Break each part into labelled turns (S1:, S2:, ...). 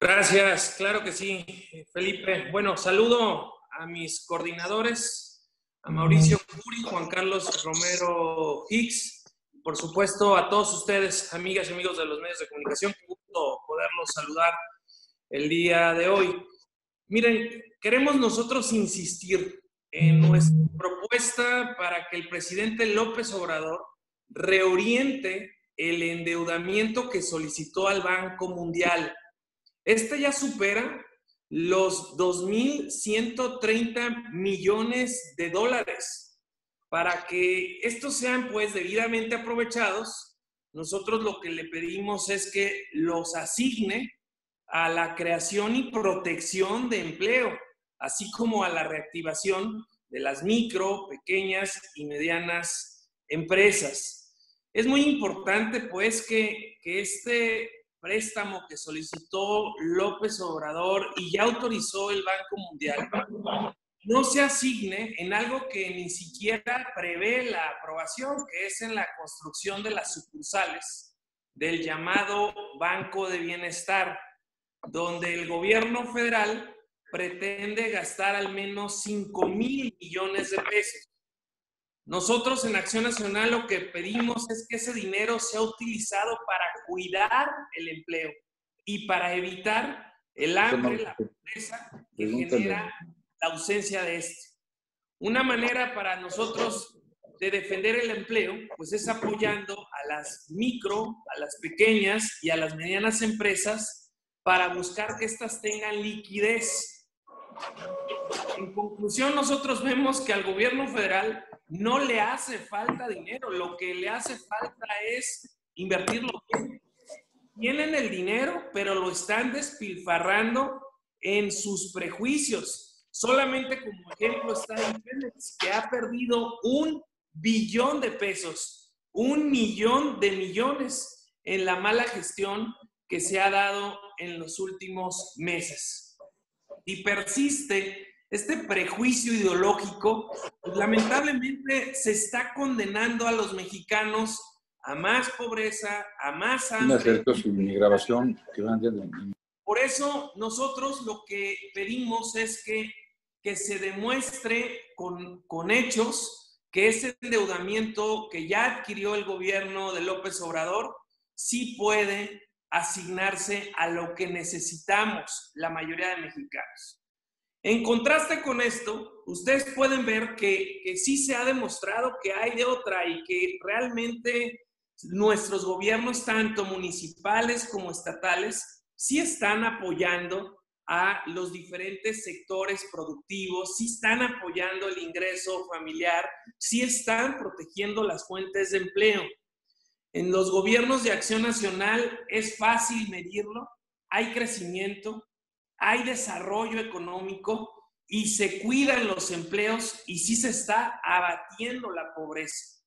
S1: Gracias, claro que sí, Felipe. Bueno, saludo a mis coordinadores, a Mauricio Curi, Juan Carlos Romero Hicks, por supuesto a todos ustedes, amigas y amigos de los medios de comunicación, qué gusto poderlos saludar el día de hoy. Miren, queremos nosotros insistir en nuestra propuesta para que el presidente López Obrador reoriente el endeudamiento que solicitó al Banco Mundial. Este ya supera los 2.130 millones de dólares. Para que estos sean pues debidamente aprovechados, nosotros lo que le pedimos es que los asigne a la creación y protección de empleo, así como a la reactivación de las micro, pequeñas y medianas empresas. Es muy importante, pues, que, que este préstamo que solicitó López Obrador y ya autorizó el Banco Mundial no se asigne en algo que ni siquiera prevé la aprobación, que es en la construcción de las sucursales del llamado Banco de Bienestar, donde el gobierno federal pretende gastar al menos 5 mil millones de pesos. Nosotros en Acción Nacional lo que pedimos es que ese dinero sea utilizado para cuidar el empleo y para evitar el hambre, la pobreza que genera la ausencia de este. Una manera para nosotros de defender el empleo, pues es apoyando a las micro, a las pequeñas y a las medianas empresas para buscar que éstas tengan liquidez. En conclusión, nosotros vemos que al gobierno federal no le hace falta dinero, lo que le hace falta es invertirlo bien. Tienen el dinero, pero lo están despilfarrando en sus prejuicios. Solamente como ejemplo está Pemex, que ha perdido un billón de pesos, un millón de millones en la mala gestión que se ha dado en los últimos meses. Y persiste este prejuicio ideológico, pues, lamentablemente se está condenando a los mexicanos a más pobreza, a más hambre.
S2: grabación
S1: Por eso nosotros lo que pedimos es que, que se demuestre con, con hechos que ese endeudamiento que ya adquirió el gobierno de López Obrador sí puede asignarse a lo que necesitamos la mayoría de mexicanos. En contraste con esto, ustedes pueden ver que, que sí se ha demostrado que hay de otra y que realmente nuestros gobiernos, tanto municipales como estatales, sí están apoyando a los diferentes sectores productivos, sí están apoyando el ingreso familiar, sí están protegiendo las fuentes de empleo. En los gobiernos de acción nacional es fácil medirlo, hay crecimiento, hay desarrollo económico y se cuidan los empleos y sí se está abatiendo la pobreza.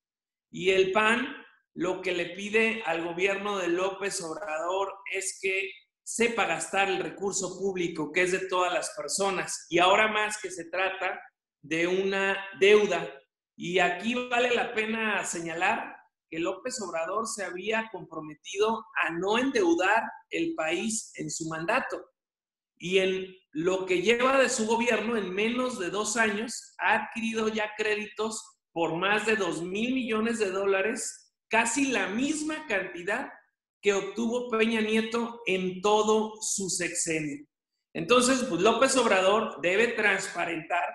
S1: Y el PAN lo que le pide al gobierno de López Obrador es que sepa gastar el recurso público que es de todas las personas y ahora más que se trata de una deuda. Y aquí vale la pena señalar que López Obrador se había comprometido a no endeudar el país en su mandato. Y en lo que lleva de su gobierno, en menos de dos años, ha adquirido ya créditos por más de dos mil millones de dólares, casi la misma cantidad que obtuvo Peña Nieto en todo su sexenio. Entonces, pues López Obrador debe transparentar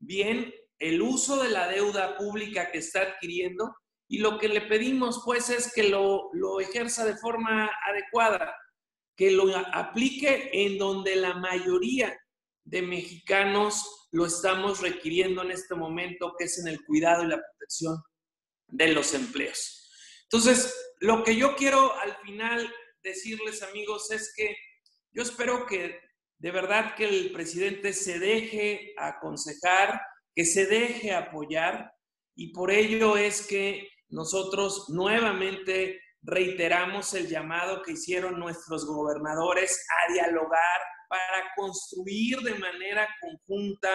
S1: bien el uso de la deuda pública que está adquiriendo y lo que le pedimos pues es que lo, lo ejerza de forma adecuada, que lo aplique en donde la mayoría de mexicanos lo estamos requiriendo en este momento, que es en el cuidado y la protección de los empleos. Entonces, lo que yo quiero al final decirles, amigos, es que yo espero que de verdad que el presidente se deje aconsejar, que se deje apoyar, y por ello es que nosotros nuevamente reiteramos el llamado que hicieron nuestros gobernadores a dialogar para construir de manera conjunta,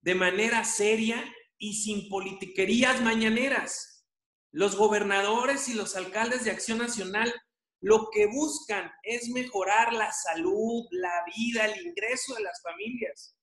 S1: de manera seria y sin politiquerías mañaneras. Los gobernadores y los alcaldes de Acción Nacional lo que buscan es mejorar la salud, la vida, el ingreso de las familias.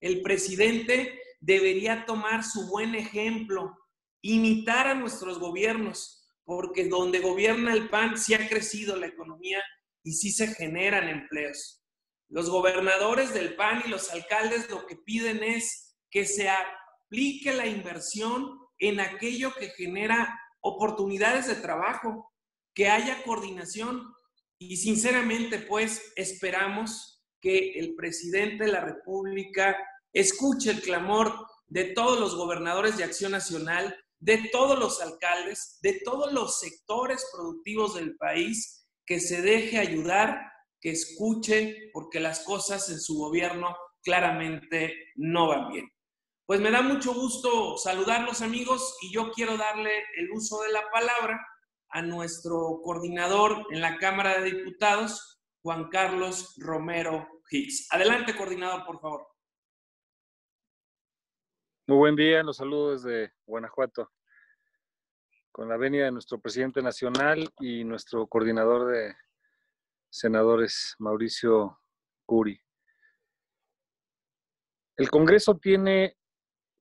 S1: El presidente debería tomar su buen ejemplo, imitar a nuestros gobiernos, porque donde gobierna el PAN sí ha crecido la economía y sí se generan empleos. Los gobernadores del PAN y los alcaldes lo que piden es que se aplique la inversión en aquello que genera oportunidades de trabajo, que haya coordinación y sinceramente pues esperamos que el presidente de la República escuche el clamor de todos los gobernadores de Acción Nacional, de todos los alcaldes, de todos los sectores productivos del país, que se deje ayudar, que escuche, porque las cosas en su gobierno claramente no van bien. Pues me da mucho gusto saludarlos amigos y yo quiero darle el uso de la palabra a nuestro coordinador en la Cámara de Diputados, Juan Carlos Romero Hicks. Adelante, coordinador, por favor.
S2: Muy buen día, los saludo desde Guanajuato, con la venia de nuestro presidente nacional y nuestro coordinador de senadores, Mauricio Curi. El Congreso tiene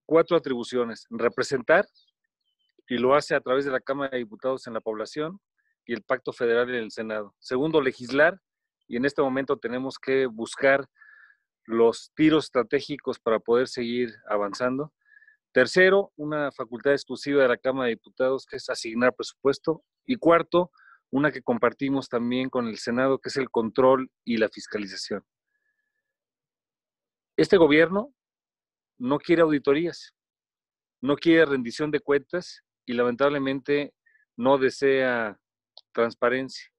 S2: cuatro atribuciones. Representar, y lo hace a través de la Cámara de Diputados en la población y el Pacto Federal en el Senado. Segundo, legislar, y en este momento tenemos que buscar los tiros estratégicos para poder seguir avanzando. Tercero, una facultad exclusiva de la Cámara de Diputados que es asignar presupuesto. Y cuarto, una que compartimos también con el Senado, que es el control y la fiscalización. Este gobierno no quiere auditorías, no quiere rendición de cuentas y lamentablemente no desea transparencia.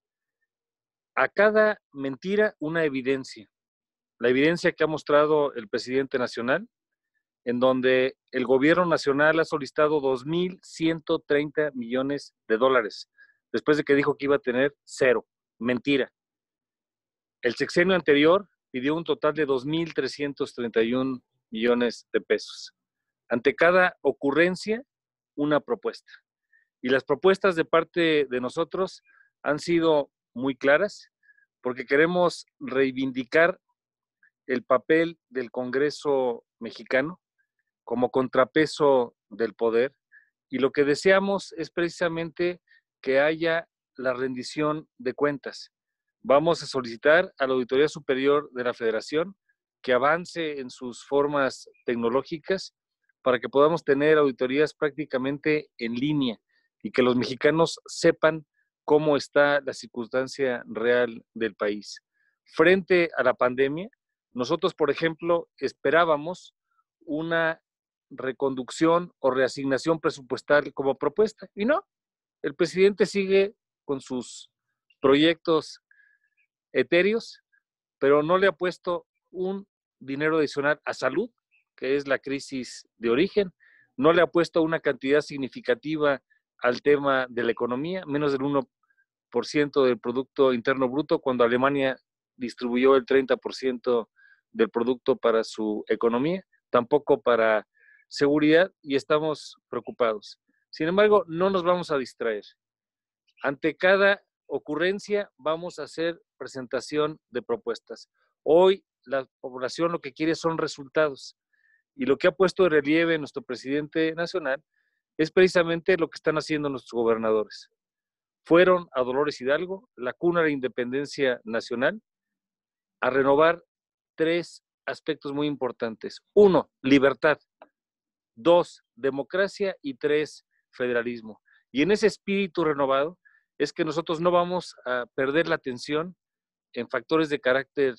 S2: A cada mentira una evidencia. La evidencia que ha mostrado el presidente nacional, en donde el gobierno nacional ha solicitado 2.130 millones de dólares, después de que dijo que iba a tener cero. Mentira. El sexenio anterior pidió un total de 2.331 millones de pesos. Ante cada ocurrencia, una propuesta. Y las propuestas de parte de nosotros han sido muy claras porque queremos reivindicar el papel del Congreso mexicano como contrapeso del poder y lo que deseamos es precisamente que haya la rendición de cuentas. Vamos a solicitar a la Auditoría Superior de la Federación que avance en sus formas tecnológicas para que podamos tener auditorías prácticamente en línea y que los mexicanos sepan cómo está la circunstancia real del país. Frente a la pandemia, nosotros, por ejemplo, esperábamos una reconducción o reasignación presupuestal como propuesta y no, el presidente sigue con sus proyectos etéreos, pero no le ha puesto un dinero adicional a salud, que es la crisis de origen. No le ha puesto una cantidad significativa al tema de la economía, menos del 1% del Producto Interno Bruto, cuando Alemania distribuyó el 30% del producto para su economía, tampoco para seguridad y estamos preocupados. Sin embargo, no nos vamos a distraer. Ante cada ocurrencia vamos a hacer presentación de propuestas. Hoy la población lo que quiere son resultados. Y lo que ha puesto de relieve nuestro presidente nacional es precisamente lo que están haciendo nuestros gobernadores. Fueron a Dolores Hidalgo, la cuna de independencia nacional, a renovar tres aspectos muy importantes. Uno, libertad. Dos, democracia. Y tres, federalismo. Y en ese espíritu renovado es que nosotros no vamos a perder la atención en factores de carácter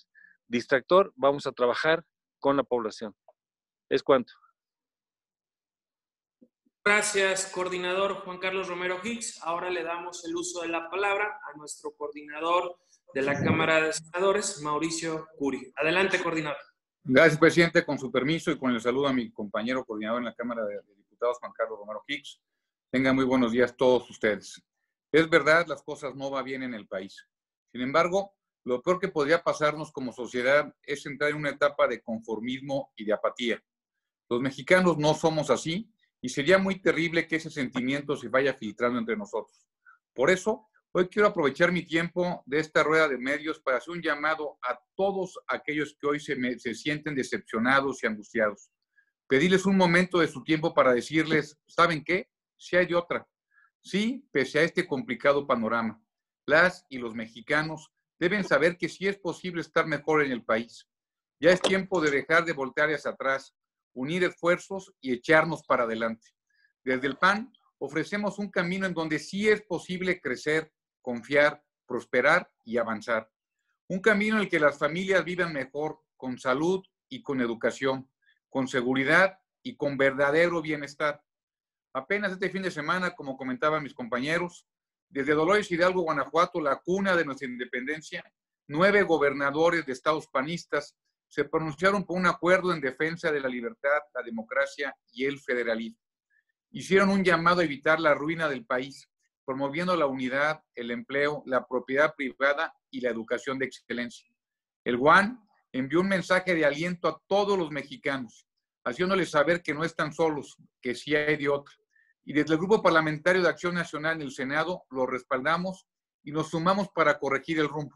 S2: distractor, vamos a trabajar con la población. Es cuanto.
S1: Gracias, coordinador Juan Carlos Romero Hicks. Ahora le damos el uso de la palabra a nuestro coordinador de la Cámara de Senadores, Mauricio Curi. Adelante, coordinador.
S3: Gracias, presidente. Con su permiso y con el saludo a mi compañero coordinador en la Cámara de Diputados, Juan Carlos Romero Hicks. Tengan muy buenos días todos ustedes. Es verdad, las cosas no van bien en el país. Sin embargo, lo peor que podría pasarnos como sociedad es entrar en una etapa de conformismo y de apatía. Los mexicanos no somos así y sería muy terrible que ese sentimiento se vaya filtrando entre nosotros. Por eso, Hoy quiero aprovechar mi tiempo de esta rueda de medios para hacer un llamado a todos aquellos que hoy se, se sienten decepcionados y angustiados. Pedirles un momento de su tiempo para decirles, ¿saben qué? Si hay otra. Sí, pese a este complicado panorama, las y los mexicanos deben saber que sí es posible estar mejor en el país. Ya es tiempo de dejar de voltear hacia atrás, unir esfuerzos y echarnos para adelante. Desde el PAN ofrecemos un camino en donde sí es posible crecer, confiar, prosperar y avanzar. Un camino en el que las familias vivan mejor, con salud y con educación, con seguridad y con verdadero bienestar. Apenas este fin de semana, como comentaban mis compañeros, desde Dolores Hidalgo, Guanajuato, la cuna de nuestra independencia, nueve gobernadores de estados panistas se pronunciaron por un acuerdo en defensa de la libertad, la democracia y el federalismo. Hicieron un llamado a evitar la ruina del país, promoviendo la unidad, el empleo, la propiedad privada y la educación de excelencia. El WAN envió un mensaje de aliento a todos los mexicanos, haciéndoles saber que no están solos, que sí hay de otra. Y desde el Grupo Parlamentario de Acción Nacional en el Senado lo respaldamos y nos sumamos para corregir el rumbo.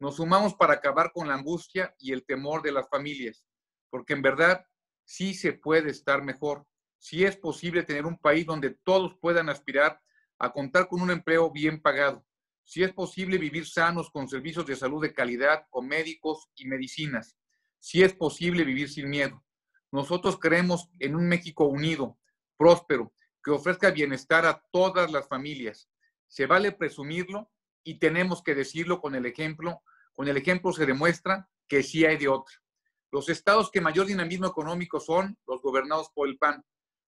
S3: Nos sumamos para acabar con la angustia y el temor de las familias, porque en verdad sí se puede estar mejor, sí es posible tener un país donde todos puedan aspirar a contar con un empleo bien pagado. Si es posible vivir sanos con servicios de salud de calidad, con médicos y medicinas. Si es posible vivir sin miedo. Nosotros creemos en un México unido, próspero, que ofrezca bienestar a todas las familias. Se vale presumirlo y tenemos que decirlo con el ejemplo. Con el ejemplo se demuestra que sí hay de otra. Los estados que mayor dinamismo económico son los gobernados por el PAN.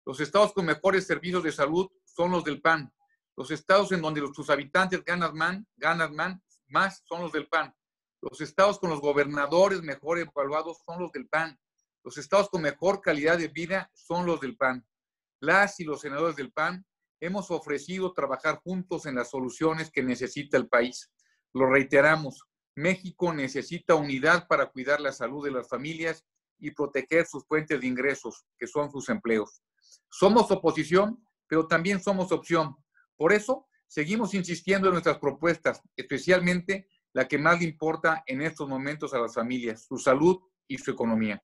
S3: Los estados con mejores servicios de salud son los del PAN. Los estados en donde sus habitantes ganan, man, ganan más son los del PAN. Los estados con los gobernadores mejor evaluados son los del PAN. Los estados con mejor calidad de vida son los del PAN. Las y los senadores del PAN hemos ofrecido trabajar juntos en las soluciones que necesita el país. Lo reiteramos, México necesita unidad para cuidar la salud de las familias y proteger sus fuentes de ingresos, que son sus empleos. Somos oposición, pero también somos opción. Por eso, seguimos insistiendo en nuestras propuestas, especialmente la que más le importa en estos momentos a las familias, su salud y su economía.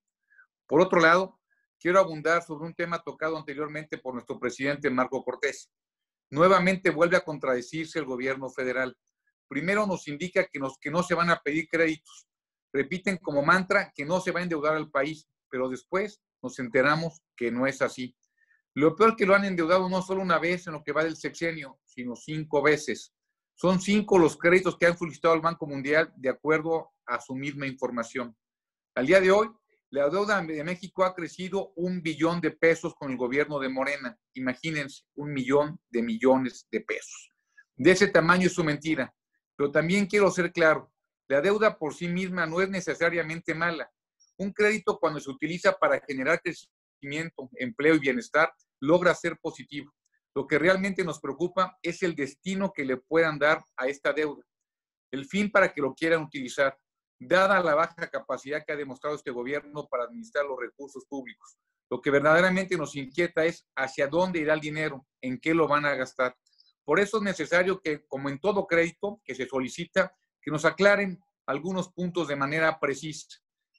S3: Por otro lado, quiero abundar sobre un tema tocado anteriormente por nuestro presidente Marco Cortés. Nuevamente vuelve a contradecirse el gobierno federal. Primero nos indica que, nos, que no se van a pedir créditos. Repiten como mantra que no se va a endeudar al país, pero después nos enteramos que no es así. Lo peor que lo han endeudado no solo una vez en lo que va del sexenio, sino cinco veces. Son cinco los créditos que han solicitado al Banco Mundial de acuerdo a su misma información. Al día de hoy, la deuda de México ha crecido un billón de pesos con el gobierno de Morena. Imagínense, un millón de millones de pesos. De ese tamaño es su mentira. Pero también quiero ser claro, la deuda por sí misma no es necesariamente mala. Un crédito cuando se utiliza para generar crecimiento empleo y bienestar, logra ser positivo. Lo que realmente nos preocupa es el destino que le puedan dar a esta deuda, el fin para que lo quieran utilizar, dada la baja capacidad que ha demostrado este gobierno para administrar los recursos públicos. Lo que verdaderamente nos inquieta es hacia dónde irá el dinero, en qué lo van a gastar. Por eso es necesario que, como en todo crédito que se solicita, que nos aclaren algunos puntos de manera precisa.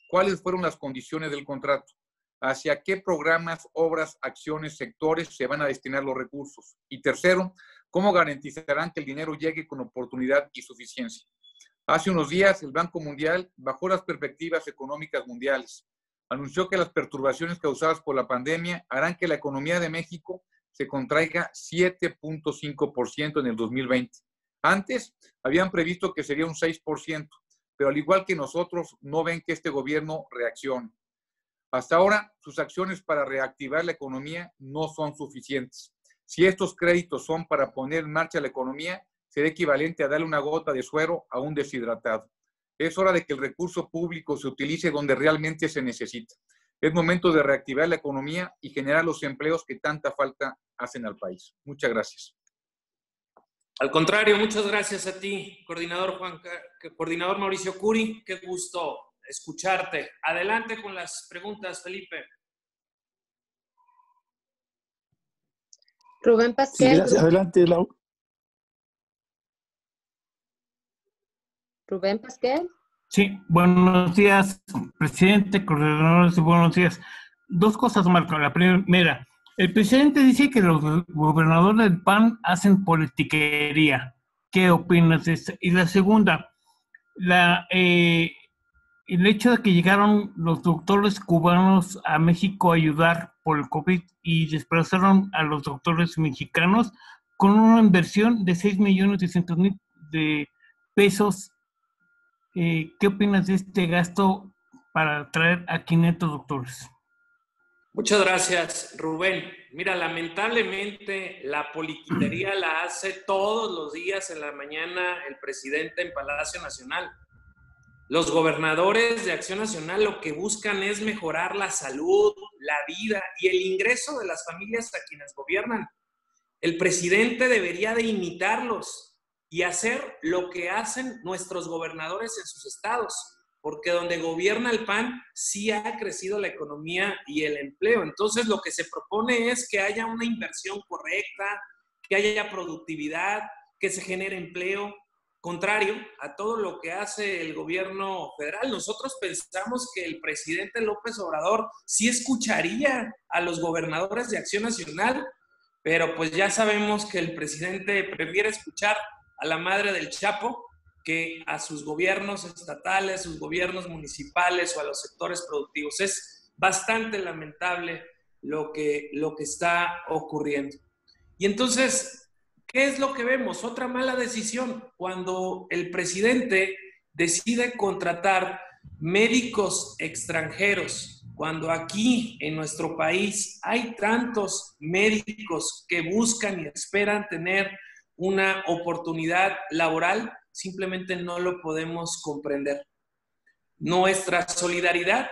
S3: ¿Cuáles fueron las condiciones del contrato? hacia qué programas, obras, acciones, sectores se van a destinar los recursos. Y tercero, cómo garantizarán que el dinero llegue con oportunidad y suficiencia. Hace unos días, el Banco Mundial bajó las perspectivas económicas mundiales. Anunció que las perturbaciones causadas por la pandemia harán que la economía de México se contraiga 7.5% en el 2020. Antes habían previsto que sería un 6%, pero al igual que nosotros, no ven que este gobierno reaccione. Hasta ahora, sus acciones para reactivar la economía no son suficientes. Si estos créditos son para poner en marcha la economía, será equivalente a darle una gota de suero a un deshidratado. Es hora de que el recurso público se utilice donde realmente se necesita. Es momento de reactivar la economía y generar los empleos que tanta falta hacen al país. Muchas gracias.
S1: Al contrario, muchas gracias a ti, coordinador Juan, coordinador Mauricio Curi. Qué gusto escucharte. Adelante con las preguntas, Felipe.
S4: Rubén Pasquel.
S5: adelante, Lau.
S4: Rubén Pasquel.
S5: Sí, buenos días, presidente, coordinadores, buenos días. Dos cosas, Marco. La primera, el presidente dice que los gobernadores del PAN hacen politiquería. ¿Qué opinas de esto? Y la segunda, la, eh, el hecho de que llegaron los doctores cubanos a México a ayudar por el COVID y desplazaron a los doctores mexicanos con una inversión de 6 millones mil de pesos eh, ¿qué opinas de este gasto para traer a 500 doctores?
S1: Muchas gracias, Rubén. Mira, lamentablemente la politiquería la hace todos los días en la mañana el presidente en Palacio Nacional. Los gobernadores de Acción Nacional lo que buscan es mejorar la salud, la vida y el ingreso de las familias a quienes gobiernan. El presidente debería de imitarlos, y hacer lo que hacen nuestros gobernadores en sus estados, porque donde gobierna el PAN sí ha crecido la economía y el empleo. Entonces lo que se propone es que haya una inversión correcta, que haya productividad, que se genere empleo, contrario a todo lo que hace el gobierno federal. Nosotros pensamos que el presidente López Obrador sí escucharía a los gobernadores de Acción Nacional, pero pues ya sabemos que el presidente prefiere escuchar a la madre del Chapo que a sus gobiernos estatales, sus gobiernos municipales o a los sectores productivos. Es bastante lamentable lo que, lo que está ocurriendo. Y entonces, ¿qué es lo que vemos? Otra mala decisión cuando el presidente decide contratar médicos extranjeros, cuando aquí en nuestro país hay tantos médicos que buscan y esperan tener una oportunidad laboral, simplemente no lo podemos comprender. Nuestra solidaridad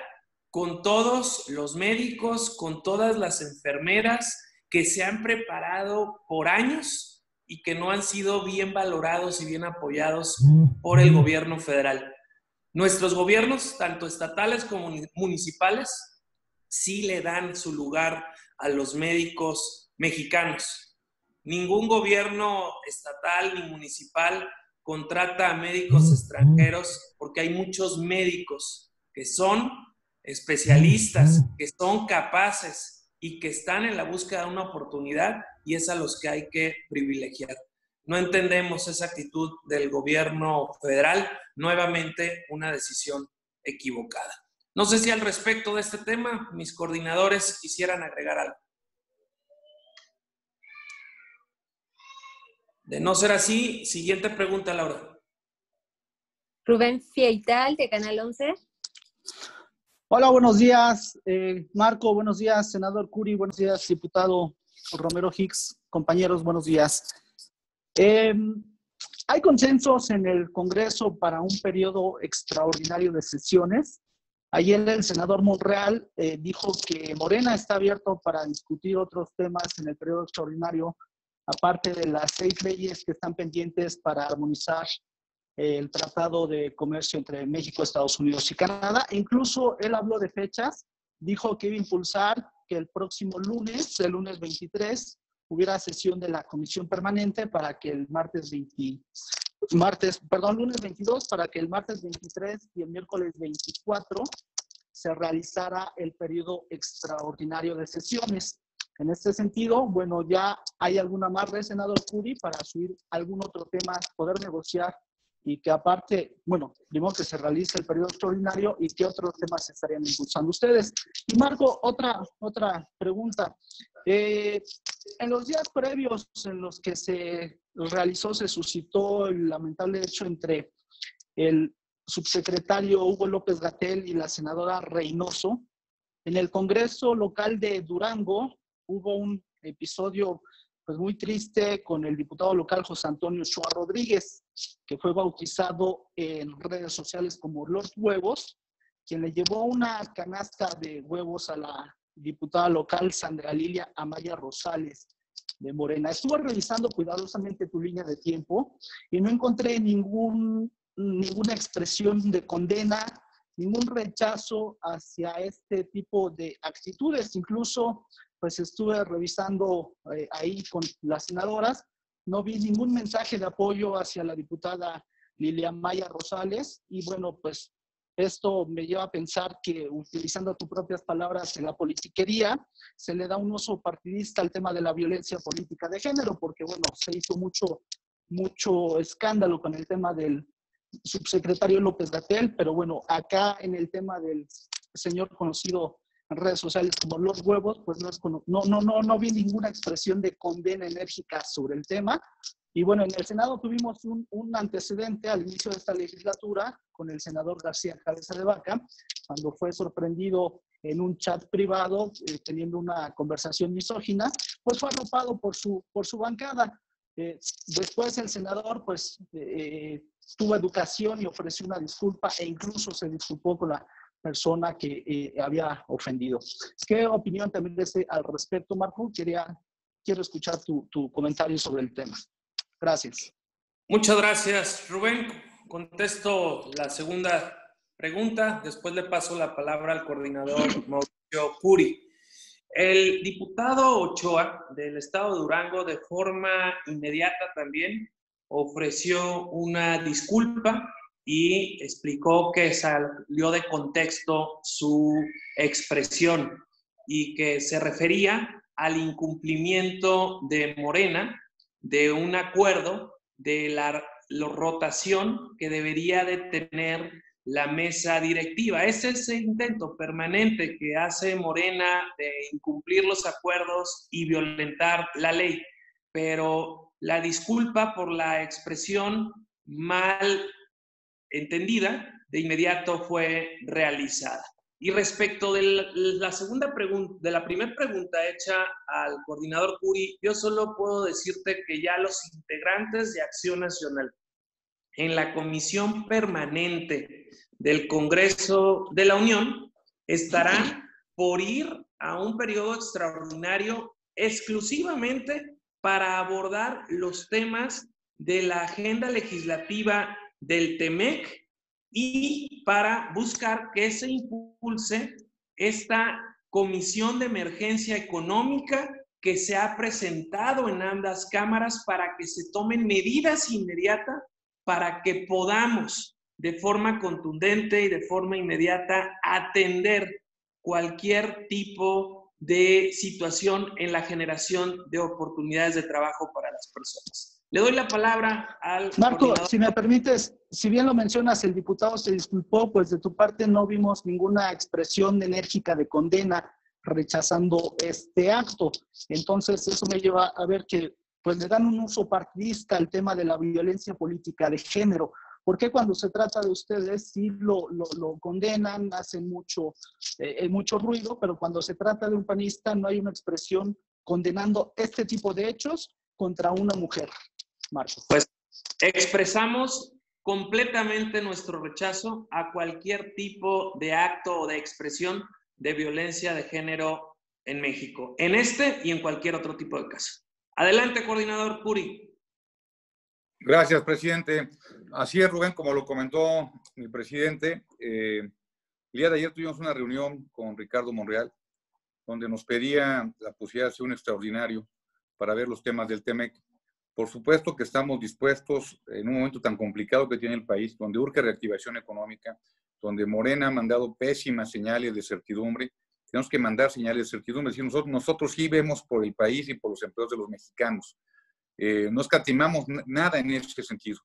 S1: con todos los médicos, con todas las enfermeras que se han preparado por años y que no han sido bien valorados y bien apoyados por el gobierno federal. Nuestros gobiernos, tanto estatales como municipales, sí le dan su lugar a los médicos mexicanos. Ningún gobierno estatal ni municipal contrata a médicos extranjeros porque hay muchos médicos que son especialistas, que son capaces y que están en la búsqueda de una oportunidad y es a los que hay que privilegiar. No entendemos esa actitud del gobierno federal, nuevamente una decisión equivocada. No sé si al respecto de este tema mis coordinadores quisieran agregar algo. De no ser así, siguiente pregunta, Laura.
S4: Rubén Fieital, de Canal 11.
S6: Hola, buenos días, eh, Marco, buenos días, senador Curi, buenos días, diputado Romero Hicks, compañeros, buenos días. Em, hay consensos en el Congreso para un periodo extraordinario de sesiones. Ayer el senador Monreal eh, dijo que Morena está abierto para discutir otros temas en el periodo extraordinario aparte de las seis leyes que están pendientes para armonizar el Tratado de Comercio entre México, Estados Unidos y Canadá. Incluso él habló de fechas, dijo que iba a impulsar que el próximo lunes, el lunes 23, hubiera sesión de la Comisión Permanente para que el martes 20, martes, perdón, lunes 22, para que el martes 23 y el miércoles 24 se realizara el periodo extraordinario de sesiones. En este sentido, bueno, ya hay alguna más red, senador Curi, para subir algún otro tema, poder negociar y que aparte, bueno, primero que se realice el periodo extraordinario y qué otros temas estarían impulsando ustedes. Y Marco, otra, otra pregunta. Eh, en los días previos en los que se realizó, se suscitó el lamentable hecho entre el subsecretario Hugo López Gatel y la senadora Reynoso, en el Congreso local de Durango, hubo un episodio pues muy triste con el diputado local José Antonio Chua Rodríguez, que fue bautizado en redes sociales como Los Huevos, quien le llevó una canasta de huevos a la diputada local Sandra Lilia Amaya Rosales de Morena. Estuve revisando cuidadosamente tu línea de tiempo y no encontré ningún, ninguna expresión de condena, ningún rechazo hacia este tipo de actitudes. Incluso pues estuve revisando eh, ahí con las senadoras, no vi ningún mensaje de apoyo hacia la diputada Lilian Maya Rosales. Y bueno, pues esto me lleva a pensar que utilizando tus propias palabras en la politiquería, se le da un uso partidista al tema de la violencia política de género, porque bueno, se hizo mucho, mucho escándalo con el tema del subsecretario López Gatel, pero bueno, acá en el tema del señor conocido redes sociales como Los Huevos, pues no, es, no, no, no, no vi ninguna expresión de condena enérgica sobre el tema, y bueno, en el Senado tuvimos un, un, antecedente al inicio de esta legislatura con el senador García Cabeza de Vaca, cuando fue sorprendido en un chat privado eh, teniendo una conversación misógina, pues fue arropado por su, por su bancada. Eh, después el senador pues eh, tuvo educación y ofreció una disculpa e incluso se disculpó con la persona que eh, había ofendido. ¿Qué opinión también merece al respecto, Marco? Quería, quiero escuchar tu, tu comentario sobre el tema. Gracias.
S1: Muchas gracias, Rubén. Contesto la segunda pregunta. Después le paso la palabra al coordinador Mauricio Curi. El diputado Ochoa del estado de Durango, de forma inmediata también, ofreció una disculpa y explicó que salió de contexto su expresión y que se refería al incumplimiento de Morena de un acuerdo de la, rotación que debería de tener la mesa directiva. Ese es el intento permanente que hace Morena de incumplir los acuerdos y violentar la ley. Pero la disculpa por la expresión mal entendida de inmediato fue realizada. Y respecto de la segunda pregunta, de la primera pregunta hecha al coordinador Curi, yo solo puedo decirte que ya los integrantes de Acción Nacional en la comisión permanente del Congreso de la Unión estarán por ir a un periodo extraordinario exclusivamente para abordar los temas de la agenda legislativa del TEMEC y para buscar que se impulse esta comisión de emergencia económica que se ha presentado en ambas cámaras para que se tomen medidas inmediatas para que podamos de forma contundente y de forma inmediata atender cualquier tipo de situación en la generación de oportunidades de trabajo para las personas. Le doy la palabra al...
S6: Marco, si me permites, si bien lo mencionas, el diputado se disculpó, pues de tu parte no vimos ninguna expresión enérgica de condena rechazando este acto. Entonces, eso me lleva a ver que pues le dan un uso partidista al tema de la violencia política de género. ¿Por qué cuando se trata de ustedes sí lo, lo, lo condenan, hacen mucho, eh, mucho ruido, pero cuando se trata de un panista no hay una expresión condenando este tipo de hechos contra una mujer? Marco?
S1: Pues expresamos completamente nuestro rechazo a cualquier tipo de acto o de expresión de violencia de género en México, en este y en cualquier otro tipo de caso. Adelante, coordinador Puri.
S3: Gracias, presidente. Así es, Rubén, como lo comentó mi presidente, eh, el día de ayer tuvimos una reunión con Ricardo Monreal, donde nos pedía la posibilidad de hacer un extraordinario para ver los temas del TEMEC. Por supuesto que estamos dispuestos en un momento tan complicado que tiene el país, donde urge reactivación económica, donde Morena ha mandado pésimas señales de certidumbre. Tenemos que mandar señales de certidumbre. Nosotros, nosotros sí vemos por el país y por los empleos de los mexicanos. Eh, no escatimamos nada en ese sentido.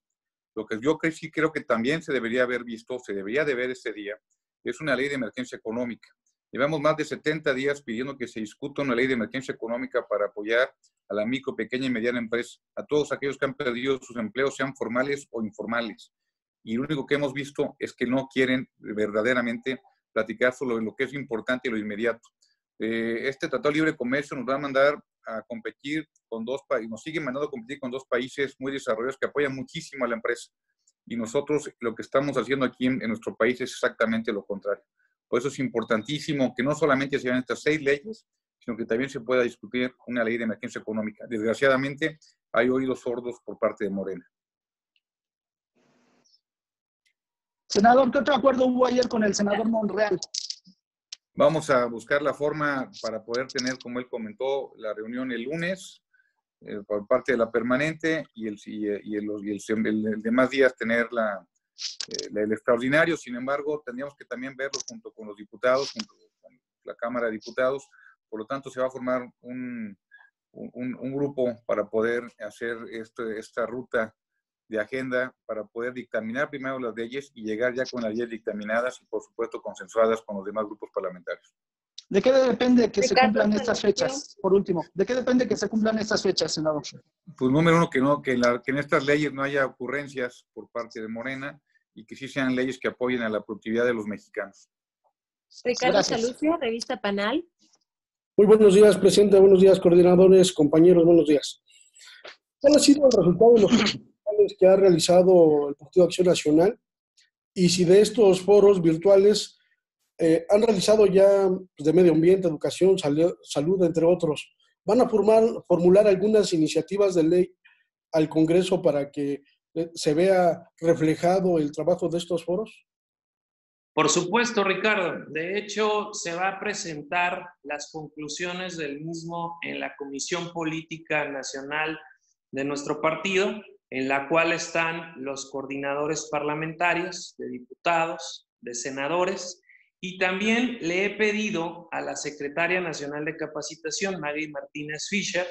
S3: Lo que yo sí creo que también se debería haber visto, se debería de ver este día, es una ley de emergencia económica. Llevamos más de 70 días pidiendo que se discuta una ley de emergencia económica para apoyar a la micro, pequeña y mediana empresa, a todos aquellos que han perdido sus empleos, sean formales o informales. Y lo único que hemos visto es que no quieren verdaderamente platicar sobre lo que es importante y lo inmediato. Eh, este Tratado de Libre Comercio nos va a mandar a competir con dos países, nos sigue mandando a competir con dos países muy desarrollados que apoyan muchísimo a la empresa. Y nosotros lo que estamos haciendo aquí en, en nuestro país es exactamente lo contrario. Por eso es importantísimo que no solamente se hagan estas seis leyes, sino que también se pueda discutir una ley de emergencia económica. Desgraciadamente, hay oídos sordos por parte de Morena.
S6: Senador, ¿qué otro acuerdo hubo ayer con el senador Monreal?
S3: Vamos a buscar la forma para poder tener, como él comentó, la reunión el lunes. eh, por parte de la permanente y el, y, y el, y el, el demás días tener la, el extraordinario. Sin embargo, tendríamos que también verlo junto con los diputados, junto con la Cámara de Diputados. Por lo tanto, se va a formar un, un, grupo para poder hacer este, esta ruta de agenda para poder dictaminar primero las leyes y llegar ya con las leyes dictaminadas y, por supuesto, consensuadas con los demás grupos parlamentarios.
S6: ¿De qué depende que se cumplan estas fechas? Por último, ¿de qué depende que se cumplan estas fechas, senador?
S3: Pues número uno, que, no, que, la, que en estas leyes no haya ocurrencias por parte de Morena y que sí sean leyes que apoyen a la productividad de los mexicanos.
S4: Ricardo Gracias. Salucio, revista Panal.
S7: Muy buenos días, presidente. Buenos días, coordinadores, compañeros. Buenos días. ¿Cuál ha sido el resultado de los que ha realizado el Partido Acción Nacional? Y si de estos foros virtuales eh, han realizado ya pues, de medio ambiente, educación, salud, entre otros. ¿Van a formar, formular algunas iniciativas de ley al Congreso para que eh, se vea reflejado el trabajo de estos foros?
S1: Por supuesto, Ricardo. De hecho, se va a presentar las conclusiones del mismo en la Comisión Política Nacional de nuestro partido, en la cual están los coordinadores parlamentarios de diputados, de senadores, y también le he pedido a la Secretaria Nacional de Capacitación, Maggie Martínez Fischer,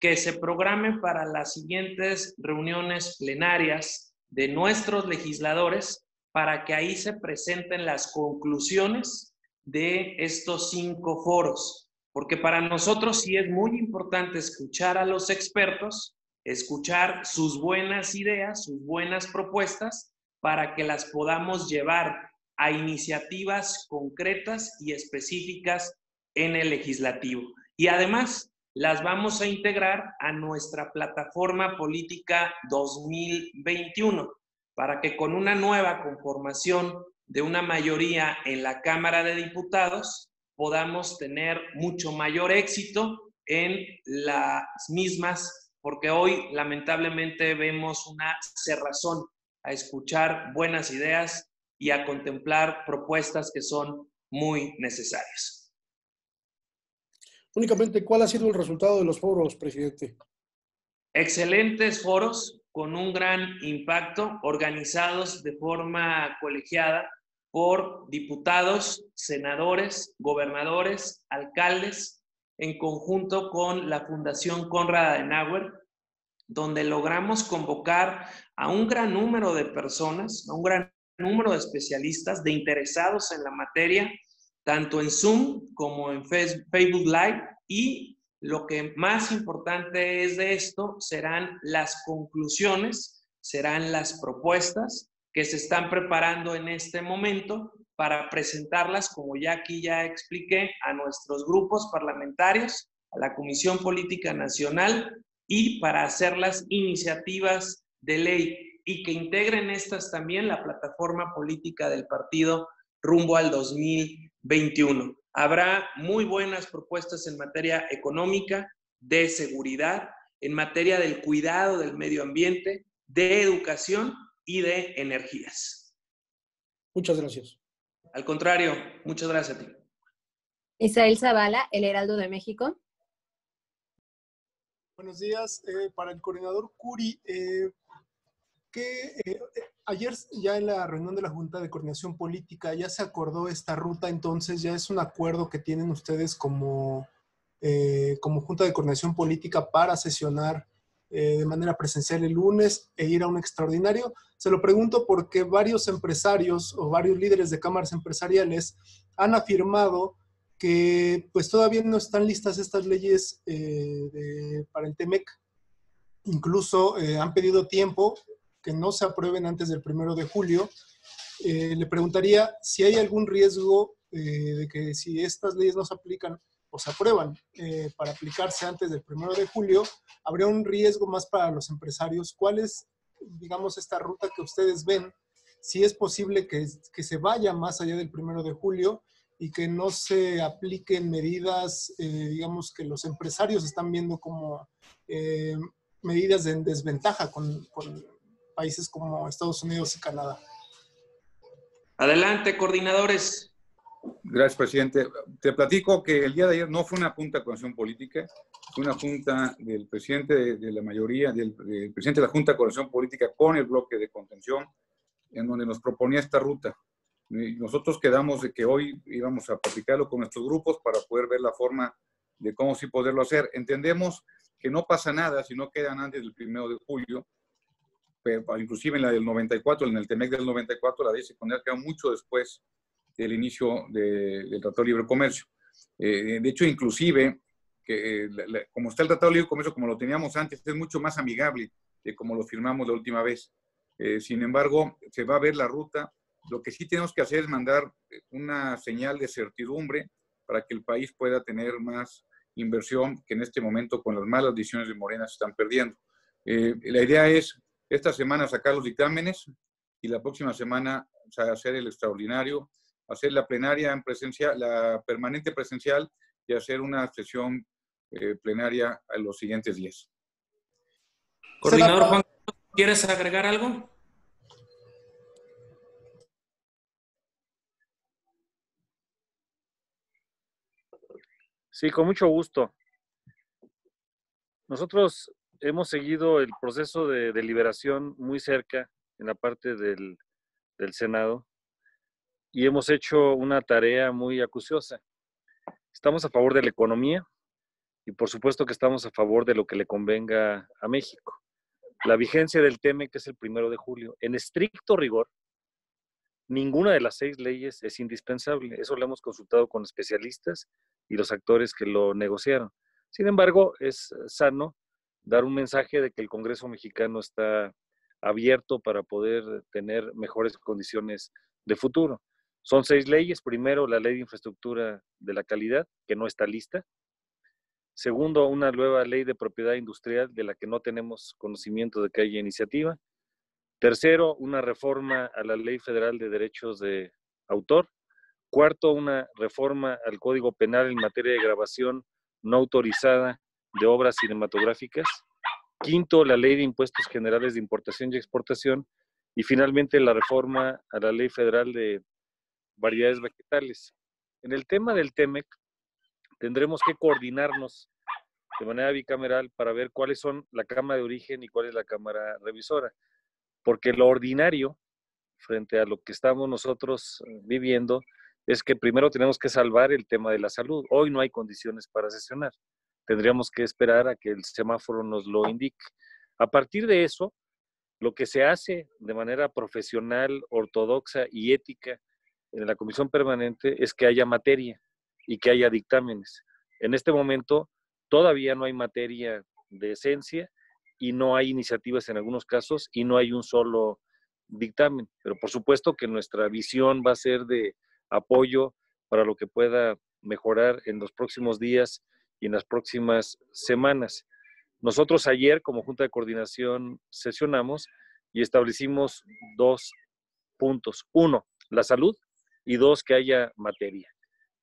S1: que se programe para las siguientes reuniones plenarias de nuestros legisladores para que ahí se presenten las conclusiones de estos cinco foros, porque para nosotros sí es muy importante escuchar a los expertos, escuchar sus buenas ideas, sus buenas propuestas, para que las podamos llevar a iniciativas concretas y específicas en el legislativo. Y además, las vamos a integrar a nuestra plataforma política 2021 para que con una nueva conformación de una mayoría en la Cámara de Diputados podamos tener mucho mayor éxito en las mismas, porque hoy lamentablemente vemos una cerrazón a escuchar buenas ideas y a contemplar propuestas que son muy necesarias.
S7: Únicamente, ¿cuál ha sido el resultado de los foros, presidente?
S1: Excelentes foros con un gran impacto, organizados de forma colegiada por diputados, senadores, gobernadores, alcaldes, en conjunto con la Fundación Conrad Adenauer, donde logramos convocar a un gran número de personas, a un gran número de especialistas, de interesados en la materia, tanto en Zoom como en Facebook Live. Y lo que más importante es de esto serán las conclusiones, serán las propuestas que se están preparando en este momento para presentarlas, como ya aquí ya expliqué, a nuestros grupos parlamentarios, a la Comisión Política Nacional y para hacer las iniciativas de ley y que integren estas también la plataforma política del partido rumbo al 2021. Habrá muy buenas propuestas en materia económica, de seguridad, en materia del cuidado del medio ambiente, de educación y de energías.
S7: Muchas gracias.
S1: Al contrario, muchas gracias a ti.
S4: Israel Zavala, El Heraldo de México.
S8: Buenos días. Eh, para el coordinador Curi, eh, que eh, ayer ya en la reunión de la Junta de Coordinación Política ya se acordó esta ruta, entonces ya es un acuerdo que tienen ustedes como, eh, como Junta de Coordinación Política para sesionar eh, de manera presencial el lunes e ir a un extraordinario. Se lo pregunto porque varios empresarios o varios líderes de cámaras empresariales han afirmado que pues todavía no están listas estas leyes de, para el TEMEC. Incluso han pedido tiempo que no se aprueben antes del primero de julio. Eh, le preguntaría si hay algún riesgo eh, de que si estas leyes no se aplican o se aprueban eh, para aplicarse antes del primero de julio, habría un riesgo más para los empresarios. ¿Cuál es, digamos, esta ruta que ustedes ven? Si es posible que, que se vaya más allá del primero de julio y que no se apliquen medidas, digamos, que los empresarios están viendo como medidas de desventaja con, con países como Estados Unidos y Canadá.
S1: Adelante, coordinadores.
S3: Gracias, presidente. Te platico que el día de ayer no fue una junta de coordinación política, fue una junta del presidente de, la mayoría, del, presidente de la Junta de Coordinación Política con el bloque de contención, en donde nos proponía esta ruta. Y nosotros quedamos de que hoy íbamos a platicarlo con nuestros grupos para poder ver la forma de cómo sí poderlo hacer. Entendemos que no pasa nada si no quedan antes del primero de julio, inclusive en la del 94, en el TEMEC del 94, la ley secundaria quedó mucho después del inicio del Tratado de Libre Comercio. Eh, de hecho, inclusive, que, como está el Tratado de Libre Comercio, como lo teníamos antes, es mucho más amigable de como lo firmamos la última vez. Eh, sin embargo, se va a ver la ruta. Lo que sí tenemos que hacer es mandar una señal de certidumbre para que el país pueda tener más inversión que en este momento con las malas decisiones de Morena se están perdiendo. Eh, la idea es esta semana sacar los dictámenes y la próxima semana hacer el extraordinario hacer la plenaria en presencial, la permanente presencial y hacer una sesión eh, plenaria en los siguientes días.
S1: Coordinador Juan, ¿quieres agregar algo?
S2: Sí, con mucho gusto. Nosotros hemos seguido el proceso de deliberación muy cerca en la parte del, Senado y hemos hecho una tarea muy acuciosa. Estamos a favor de la economía y por supuesto que estamos a favor de lo que le convenga a México. La vigencia del TEME, que es el primero de julio, en estricto rigor, ninguna de las seis leyes es indispensable. Eso lo hemos consultado con especialistas y los actores que lo negociaron. Sin embargo, es sano dar un mensaje de que el Congreso mexicano está abierto para poder tener mejores condiciones de futuro. Son seis leyes. Primero, la ley de infraestructura de la calidad, que no está lista. Segundo, una nueva ley de propiedad industrial de la que no tenemos conocimiento de que haya iniciativa. Tercero, una reforma a la Ley Federal de Derechos de Autor. Cuarto, una reforma al Código Penal en materia de grabación no autorizada de obras cinematográficas. Quinto, la Ley de Impuestos Generales de Importación y Exportación. Y finalmente, la reforma a la Ley Federal de variedades vegetales. En el tema del TEMEC, tendremos que coordinarnos de manera bicameral para ver cuáles son la cámara de origen y cuál es la cámara revisora. Porque lo ordinario, frente a lo que estamos nosotros eh, viviendo, es que primero tenemos que salvar el tema de la salud. Hoy no hay condiciones para sesionar. Tendríamos que esperar a que el semáforo nos lo indique. A partir de eso, lo que se hace de manera profesional, ortodoxa y ética en la comisión permanente es que haya materia y que haya dictámenes. En este momento todavía no hay materia de esencia y no hay iniciativas en algunos casos y no hay un solo dictamen. Pero por supuesto que nuestra visión va a ser de apoyo para lo que pueda mejorar en los próximos días y en las próximas semanas. Nosotros ayer como Junta de Coordinación sesionamos y establecimos dos puntos. Uno, la salud y dos, que haya materia.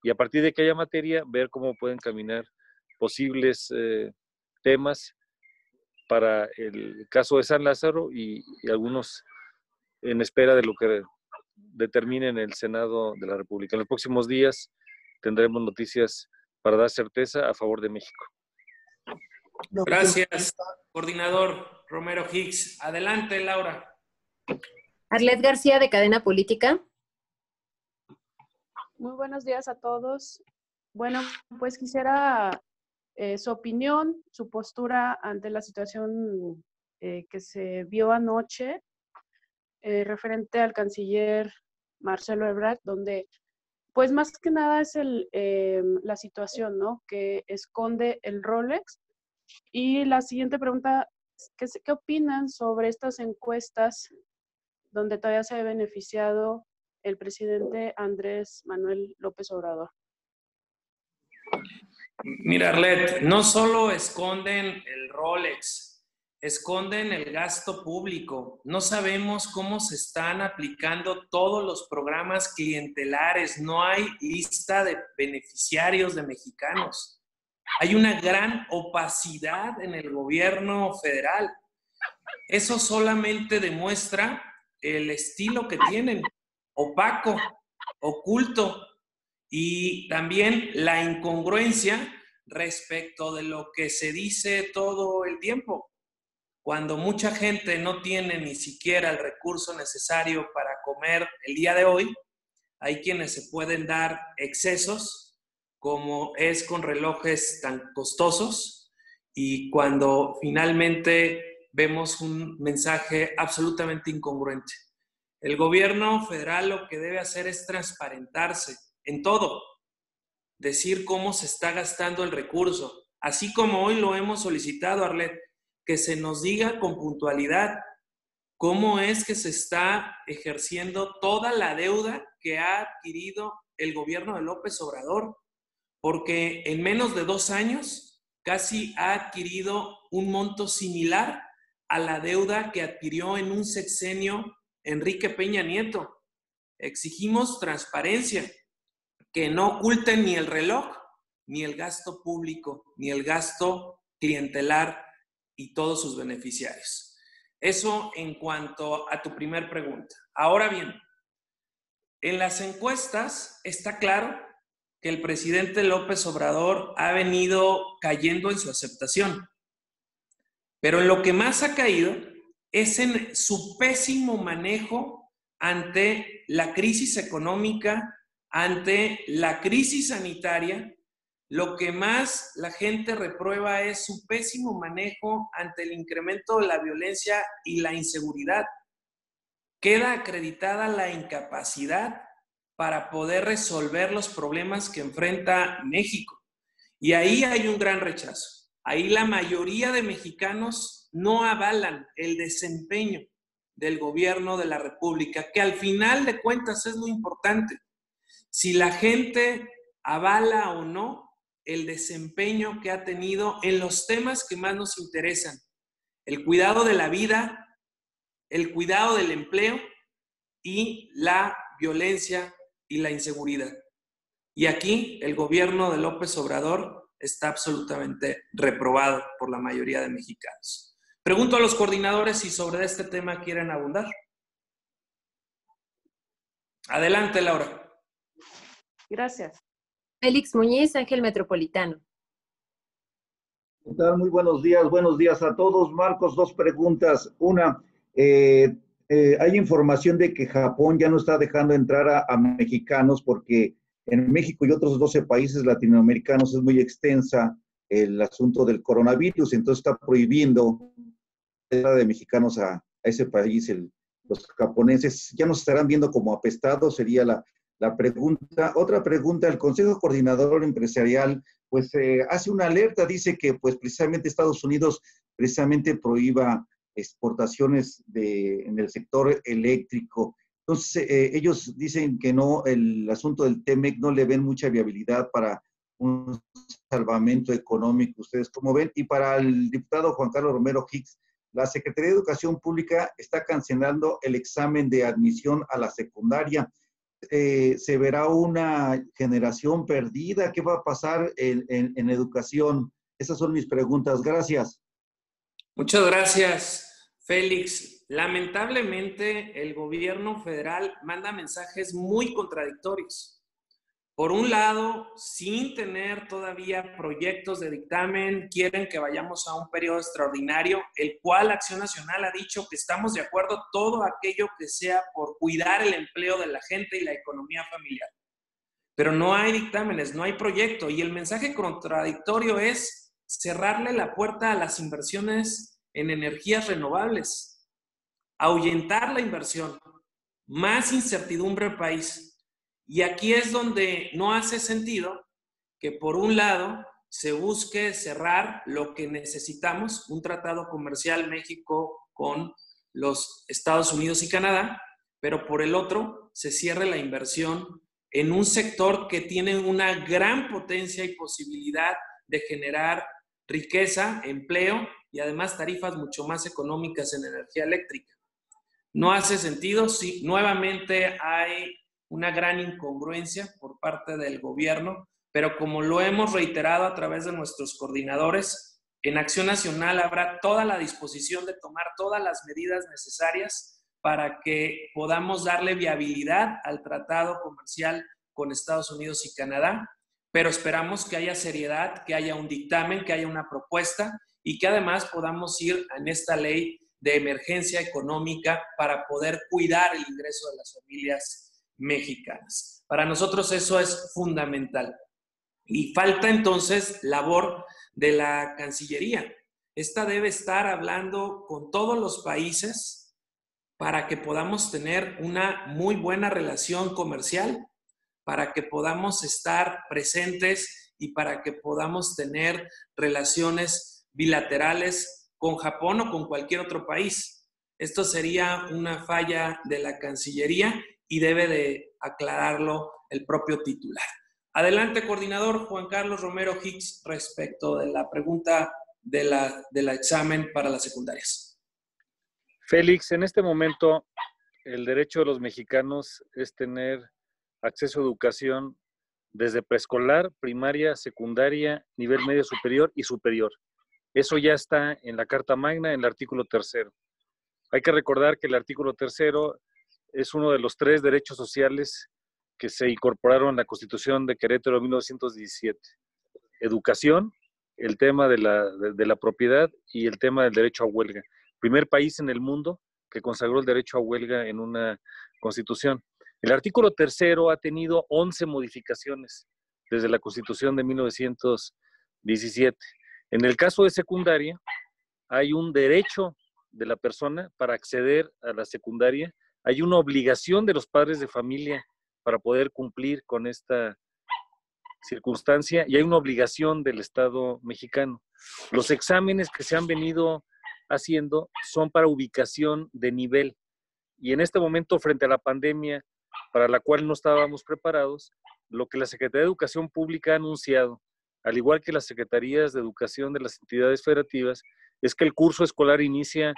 S2: Y a partir de que haya materia, ver cómo pueden caminar posibles eh, temas para el caso de San Lázaro y, algunos en espera de lo que determine en el Senado de la República. En los próximos días tendremos noticias para dar certeza a favor de México.
S1: Gracias, coordinador Romero Hicks. Adelante, Laura.
S4: Arlet García, de Cadena Política.
S9: Muy buenos días a todos. Bueno, pues quisiera eh, su opinión, su postura ante la situación eh, que se vio anoche eh, referente al canciller Marcelo Ebrard, donde pues más que nada es el, la situación, ¿no? Que esconde el Rolex. Y la siguiente pregunta, ¿qué, ¿qué opinan sobre estas encuestas donde todavía se ha beneficiado el presidente Andrés Manuel López Obrador?
S1: Mira, Arlet, no solo esconden el Rolex, esconden el gasto público. No sabemos cómo se están aplicando todos los programas clientelares. No hay lista de beneficiarios de mexicanos. Hay una gran opacidad en el gobierno federal. Eso solamente demuestra el estilo que tienen opaco, oculto. y también la incongruencia respecto de lo que se dice todo el tiempo. Cuando mucha gente no tiene ni siquiera el recurso necesario para comer el día de hoy, hay quienes se pueden dar excesos, como es con relojes tan costosos, y cuando finalmente vemos un mensaje absolutamente incongruente. El gobierno federal lo que debe hacer es transparentarse en todo, decir cómo se está gastando el recurso, así como hoy lo hemos solicitado, Arlet, que se nos diga con puntualidad cómo es que se está ejerciendo toda la deuda que ha adquirido el gobierno de López Obrador, porque en menos de dos años casi ha adquirido un monto similar a la deuda que adquirió en un sexenio Enrique Peña Nieto. Exigimos transparencia, que no oculten ni el reloj, ni el gasto público, ni el gasto clientelar y todos sus beneficiarios. Eso en cuanto a tu primer pregunta. Ahora bien, en las encuestas está claro que el presidente López Obrador ha venido cayendo en su aceptación. Pero en lo que más ha caído es en su pésimo manejo ante la crisis económica ante la crisis sanitaria, lo que más la gente reprueba es su pésimo manejo ante el incremento de la violencia y la inseguridad. Queda acreditada la incapacidad para poder resolver los problemas que enfrenta México. Y ahí hay un gran rechazo. Ahí la mayoría de mexicanos no avalan el desempeño del gobierno de la República, que al final de cuentas es lo importante si la gente avala o no el desempeño que ha tenido en los temas que más nos interesan. El cuidado de la vida, el cuidado del empleo y la violencia y la inseguridad. Y aquí el gobierno de López Obrador está absolutamente reprobado por la mayoría de mexicanos. Pregunto a los coordinadores si sobre este tema quieren abundar. Adelante, Laura.
S9: Gracias.
S4: Félix Muñiz, Ángel Metropolitano.
S10: Muy buenos días, buenos días a todos. Marcos, dos preguntas. Una, eh, eh, hay información de que Japón ya no está dejando entrar a, mexicanos porque en México y otros 12 países latinoamericanos es muy extensa el asunto del coronavirus, entonces está prohibiendo la de mexicanos a, a ese país. El, los japoneses ya nos estarán viendo como apestados, sería la, la pregunta. Otra pregunta, el Consejo Coordinador Empresarial, pues eh, hace una alerta, dice que pues precisamente Estados Unidos precisamente prohíba exportaciones de, en el sector eléctrico. Entonces, eh, ellos dicen que no, el asunto del TEMEC no le ven mucha viabilidad para un salvamento económico, ustedes como ven. Y para el diputado Juan Carlos Romero Hicks, la Secretaría de Educación Pública está cancelando el examen de admisión a la secundaria. Eh, se verá una generación perdida? ¿Qué va a pasar en, en, educación? Esas son mis preguntas. Gracias.
S1: Muchas gracias, Félix. Lamentablemente, el gobierno federal manda mensajes muy contradictorios. Por un lado, sin tener todavía proyectos de dictamen, quieren que vayamos a un periodo extraordinario, el cual Acción Nacional ha dicho que estamos de acuerdo todo aquello que sea por cuidar el empleo de la gente y la economía familiar. Pero no hay dictámenes, no hay proyecto y el mensaje contradictorio es cerrarle la puerta a las inversiones en energías renovables, ahuyentar la inversión, más incertidumbre al país y aquí es donde no hace sentido que por un lado se busque cerrar lo que necesitamos, un tratado comercial México con los Estados Unidos y Canadá, pero por el otro se cierre la inversión en un sector que tiene una gran potencia y posibilidad de generar riqueza, empleo y además tarifas mucho más económicas en energía eléctrica. No hace sentido si nuevamente hay una gran incongruencia por parte del gobierno, pero como lo hemos reiterado a través de nuestros coordinadores, en Acción Nacional habrá toda la disposición de tomar todas las medidas necesarias para que podamos darle viabilidad al tratado comercial con Estados Unidos y Canadá, pero esperamos que haya seriedad, que haya un dictamen, que haya una propuesta y que además podamos ir en esta ley de emergencia económica para poder cuidar el ingreso de las familias mexicanas. Para nosotros eso es fundamental. Y falta entonces labor de la Cancillería. Esta debe estar hablando con todos los países para que podamos tener una muy buena relación comercial, para que podamos estar presentes y para que podamos tener relaciones bilaterales con Japón o con cualquier otro país. Esto sería una falla de la Cancillería y debe de aclararlo el propio titular. Adelante, coordinador Juan Carlos Romero Hicks, respecto de la pregunta de la, del examen para las secundarias.
S2: Félix, en este momento el derecho de los mexicanos es tener acceso a educación desde preescolar, primaria, secundaria, nivel medio superior y superior. Eso ya está en la Carta Magna, en el artículo tercero. Hay que recordar que el artículo tercero es uno de los tres derechos sociales que se incorporaron en la Constitución de Querétaro de 1917. Educación, el tema de la, propiedad y el tema del derecho a huelga. Primer país en el mundo que consagró el derecho a huelga en una constitución. El artículo tercero ha tenido 11 modificaciones desde la constitución de 1917. En el caso de secundaria, hay un derecho de la persona para acceder a la secundaria, hay una obligación de los padres de familia para poder cumplir con esta circunstancia y hay una obligación del Estado mexicano. Los exámenes que se han venido haciendo son para ubicación de nivel y en este momento frente a la pandemia para la cual no estábamos preparados, lo que la Secretaría de Educación Pública ha anunciado, al igual que las secretarías de educación de las entidades federativas, es que el curso escolar inicia,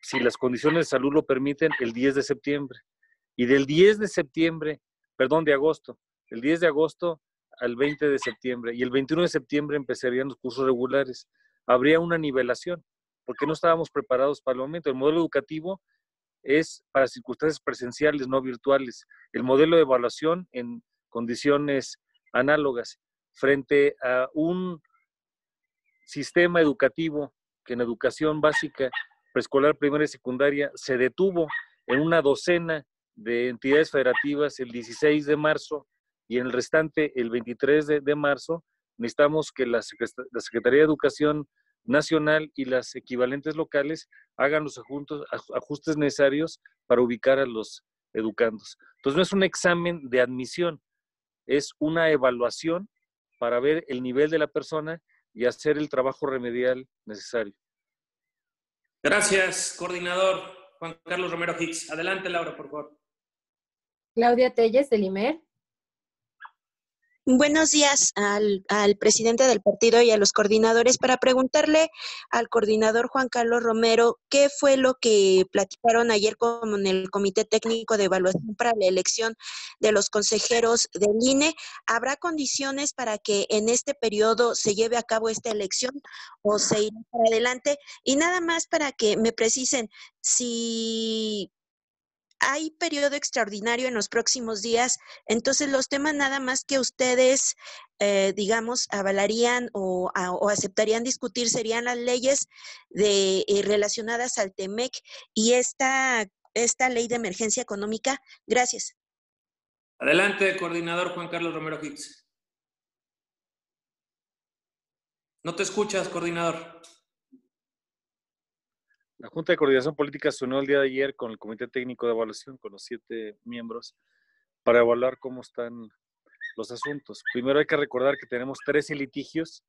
S2: si las condiciones de salud lo permiten, el 10 de septiembre. Y del 10 de septiembre, perdón, de agosto, el 10 de agosto al 20 de septiembre y el 21 de septiembre empezarían los cursos regulares. Habría una nivelación, porque no estábamos preparados para el momento. El modelo educativo es para circunstancias presenciales, no virtuales. El modelo de evaluación en condiciones análogas frente a un sistema educativo que en educación básica, preescolar, primaria y secundaria se detuvo en una docena de entidades federativas el 16 de marzo y en el restante el 23 de, marzo, necesitamos que la, Secretaría de Educación Nacional y las equivalentes locales hagan los ajustes necesarios para ubicar a los educandos. Entonces no es un examen de admisión, es una evaluación para ver el nivel de la persona y hacer el trabajo remedial necesario.
S1: Gracias, coordinador Juan Carlos Romero Hicks. Adelante, Laura, por favor.
S4: Claudia Telles, del IMER.
S11: Buenos días al, presidente del partido y a los coordinadores para preguntarle al coordinador Juan Carlos Romero qué fue lo que platicaron ayer con el Comité Técnico de Evaluación para la elección de los consejeros del INE. ¿Habrá condiciones para que en este periodo se lleve a cabo esta elección o se irá para adelante? Y nada más para que me precisen si hay periodo extraordinario en los próximos días, entonces los temas nada más que ustedes, eh, digamos, avalarían o, aceptarían discutir serían las leyes de, eh, relacionadas al TEMEC y esta, esta ley de emergencia económica. Gracias.
S1: Adelante, coordinador Juan Carlos Romero Hicks. No te escuchas, coordinador.
S2: La Junta de Coordinación Política se unió el día de ayer con el Comité Técnico de Evaluación, con los siete miembros, para evaluar cómo están los asuntos. Primero hay que recordar que tenemos 13 litigios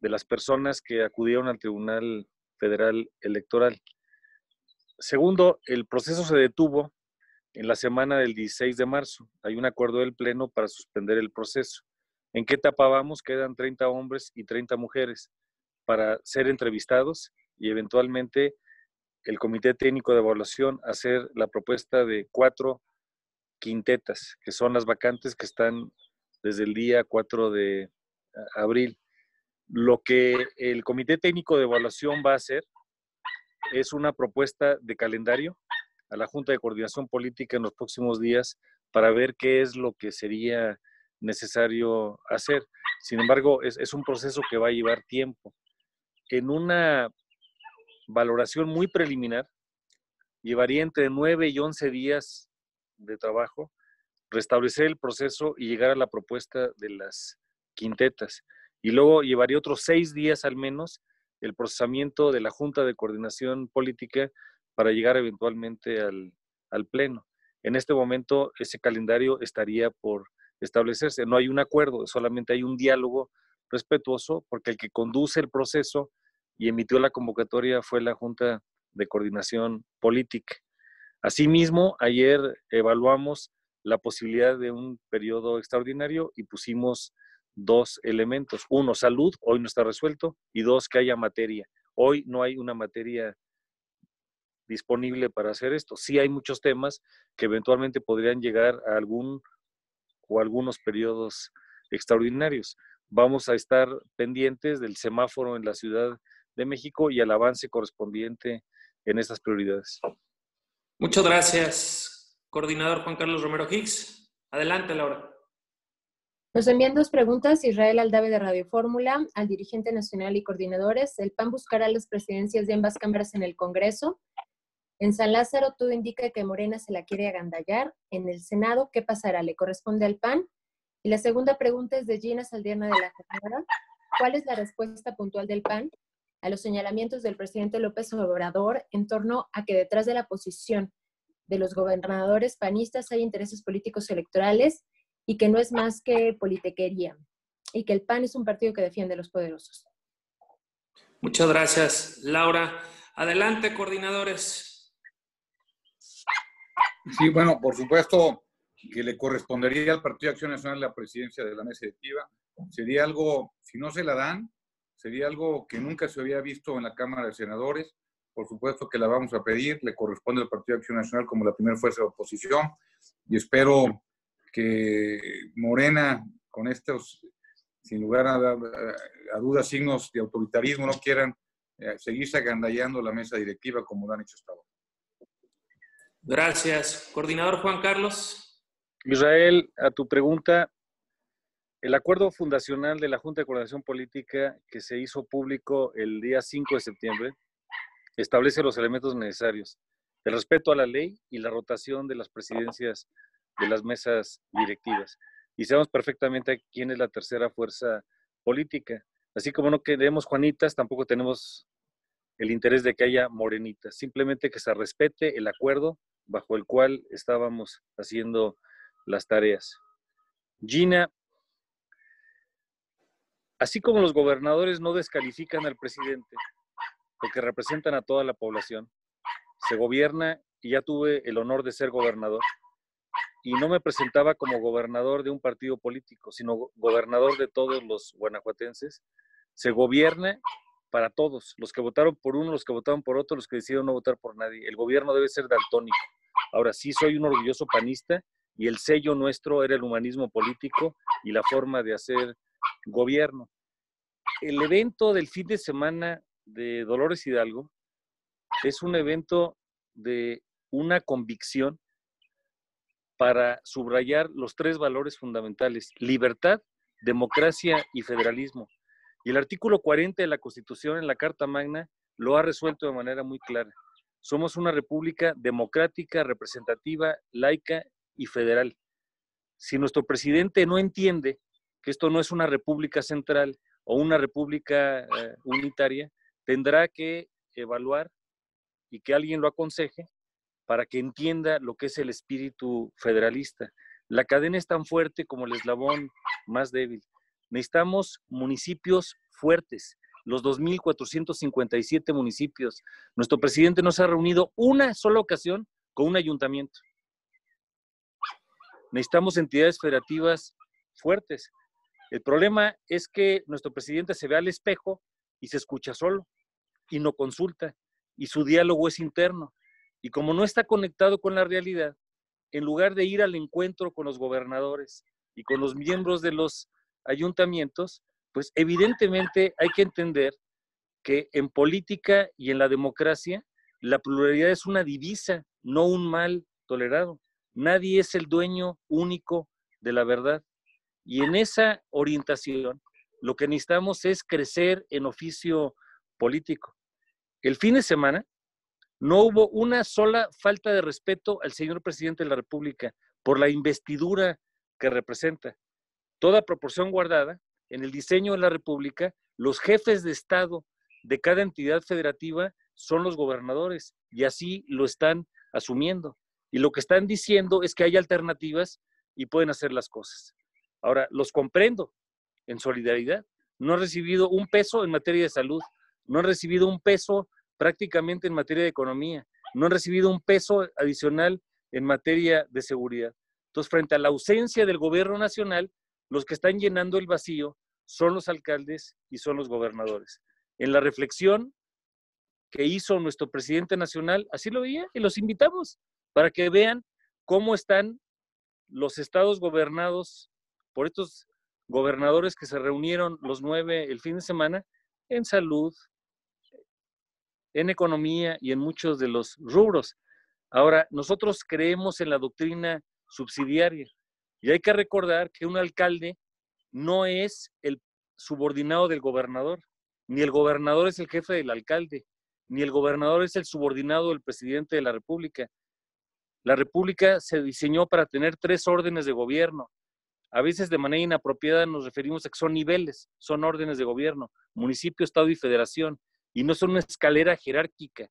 S2: de las personas que acudieron al Tribunal Federal Electoral. Segundo, el proceso se detuvo en la semana del 16 de marzo. Hay un acuerdo del Pleno para suspender el proceso. ¿En qué etapa vamos? Quedan 30 hombres y 30 mujeres para ser entrevistados y eventualmente el Comité Técnico de Evaluación hacer la propuesta de cuatro quintetas, que son las vacantes que están desde el día 4 de abril. Lo que el Comité Técnico de Evaluación va a hacer es una propuesta de calendario a la Junta de Coordinación Política en los próximos días para ver qué es lo que sería necesario hacer. Sin embargo, es, es un proceso que va a llevar tiempo. En una valoración muy preliminar, llevaría entre 9 y 11 días de trabajo restablecer el proceso y llegar a la propuesta de las quintetas. Y luego llevaría otros seis días al menos el procesamiento de la Junta de Coordinación Política para llegar eventualmente al, al Pleno. En este momento ese calendario estaría por establecerse. No hay un acuerdo, solamente hay un diálogo respetuoso porque el que conduce el proceso y emitió la convocatoria fue la Junta de Coordinación Política. Asimismo, ayer evaluamos la posibilidad de un periodo extraordinario y pusimos dos elementos. Uno, salud, hoy no está resuelto, y dos, que haya materia. Hoy no hay una materia disponible para hacer esto. Sí hay muchos temas que eventualmente podrían llegar a algún o algunos periodos extraordinarios. Vamos a estar pendientes del semáforo en la Ciudad de México y al avance correspondiente en esas prioridades.
S1: Muchas gracias, coordinador Juan Carlos Romero Hicks. Adelante, Laura.
S4: Nos envían dos preguntas Israel Aldave de Radio Fórmula, al dirigente nacional y coordinadores. ¿El PAN buscará las presidencias de ambas cámaras en el Congreso? En San Lázaro todo indica que Morena se la quiere agandallar. En el Senado, ¿qué pasará? ¿Le corresponde al PAN? Y la segunda pregunta es de Gina Saldiana de la Cámara. ¿Cuál es la respuesta puntual del PAN a los señalamientos del presidente López Obrador en torno a que detrás de la posición de los gobernadores panistas hay intereses políticos electorales y que no es más que politiquería y que el PAN es un partido que defiende a los poderosos?
S1: Muchas gracias, Laura. Adelante, coordinadores.
S3: Sí, bueno, por supuesto que le correspondería al Partido de Acción Nacional la presidencia de la mesa directiva. Sería algo, si no se la dan, sería algo que nunca se había visto en la Cámara de Senadores. Por supuesto que la vamos a pedir, le corresponde al Partido de Acción Nacional como la primera fuerza de oposición y espero que Morena, con estos, sin lugar a, dudas, signos de autoritarismo, no quieran eh, seguirse agandallando la mesa directiva como lo han hecho hasta ahora.
S1: Gracias. Coordinador Juan Carlos.
S2: Israel, a tu pregunta, el acuerdo fundacional de la Junta de Coordinación Política que se hizo público el día 5 de septiembre establece los elementos necesarios, el respeto a la ley y la rotación de las presidencias de las mesas directivas. Y sabemos perfectamente quién es la tercera fuerza política. Así como no queremos Juanitas, tampoco tenemos el interés de que haya morenitas. Simplemente que se respete el acuerdo bajo el cual estábamos haciendo las tareas. Gina, así como los gobernadores no descalifican al presidente porque representan a toda la población, se gobierna y ya tuve el honor de ser gobernador y no me presentaba como gobernador de un partido político, sino gobernador de todos los guanajuatenses. Se gobierna para todos, los que votaron por uno, los que votaron por otro, los que decidieron no votar por nadie. El gobierno debe ser daltónico. Ahora sí soy un orgulloso panista y el sello nuestro era el humanismo político y la forma de hacer gobierno. El evento del fin de semana de Dolores Hidalgo es un evento de una convicción para subrayar los tres valores fundamentales, libertad, democracia y federalismo. Y el artículo 40 de la Constitución en la Carta Magna lo ha resuelto de manera muy clara. Somos una república democrática, representativa, laica y federal. Si nuestro presidente no entiende que esto no es una república central o una república eh, unitaria, tendrá que evaluar y que alguien lo aconseje para que entienda lo que es el espíritu federalista. La cadena es tan fuerte como el eslabón más débil. Necesitamos municipios fuertes, los 2.457 municipios. Nuestro presidente no se ha reunido una sola ocasión con un ayuntamiento. Necesitamos entidades federativas fuertes. El problema es que nuestro presidente se ve al espejo y se escucha solo y no consulta y su diálogo es interno. Y como no está conectado con la realidad, en lugar de ir al encuentro con los gobernadores y con los miembros de los ayuntamientos, pues evidentemente hay que entender que en política y en la democracia la pluralidad es una divisa, no un mal tolerado. Nadie es el dueño único de la verdad. Y en esa orientación, lo que necesitamos es crecer en oficio político. El fin de semana no hubo una sola falta de respeto al señor presidente de la República por la investidura que representa. Toda proporción guardada, en el diseño de la República, los jefes de Estado de cada entidad federativa son los gobernadores y así lo están asumiendo. Y lo que están diciendo es que hay alternativas y pueden hacer las cosas. Ahora, los comprendo en solidaridad. No han recibido un peso en materia de salud, no han recibido un peso prácticamente en materia de economía, no han recibido un peso adicional en materia de seguridad. Entonces, frente a la ausencia del gobierno nacional, los que están llenando el vacío son los alcaldes y son los gobernadores. En la reflexión que hizo nuestro presidente nacional, así lo veía y los invitamos para que vean cómo están los estados gobernados por estos gobernadores que se reunieron los nueve el fin de semana en salud, en economía y en muchos de los rubros. Ahora, nosotros creemos en la doctrina subsidiaria y hay que recordar que un alcalde no es el subordinado del gobernador, ni el gobernador es el jefe del alcalde, ni el gobernador es el subordinado del presidente de la República. La República se diseñó para tener tres órdenes de gobierno. A veces de manera inapropiada nos referimos a que son niveles, son órdenes de gobierno, municipio, estado y federación, y no son una escalera jerárquica.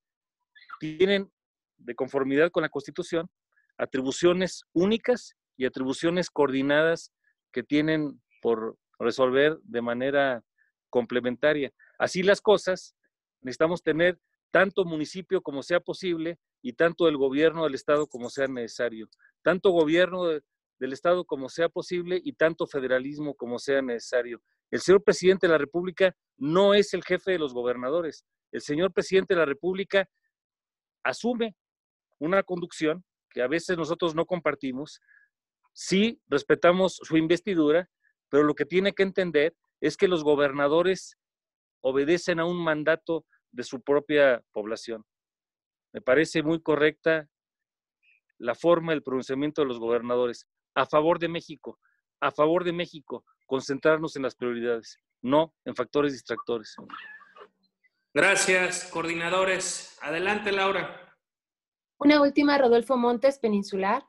S2: Tienen, de conformidad con la Constitución, atribuciones únicas y atribuciones coordinadas que tienen por resolver de manera complementaria. Así las cosas, necesitamos tener tanto municipio como sea posible y tanto el gobierno del Estado como sea necesario. Tanto gobierno del Estado como sea posible y tanto federalismo como sea necesario. El señor presidente de la República no es el jefe de los gobernadores. El señor presidente de la República asume una conducción que a veces nosotros no compartimos. Sí respetamos su investidura, pero lo que tiene que entender es que los gobernadores obedecen a un mandato de su propia población. Me parece muy correcta la forma del pronunciamiento de los gobernadores a favor de México, a favor de México, concentrarnos en las prioridades, no en factores distractores.
S1: Gracias, coordinadores. Adelante, Laura.
S4: Una última, Rodolfo Montes, Peninsular.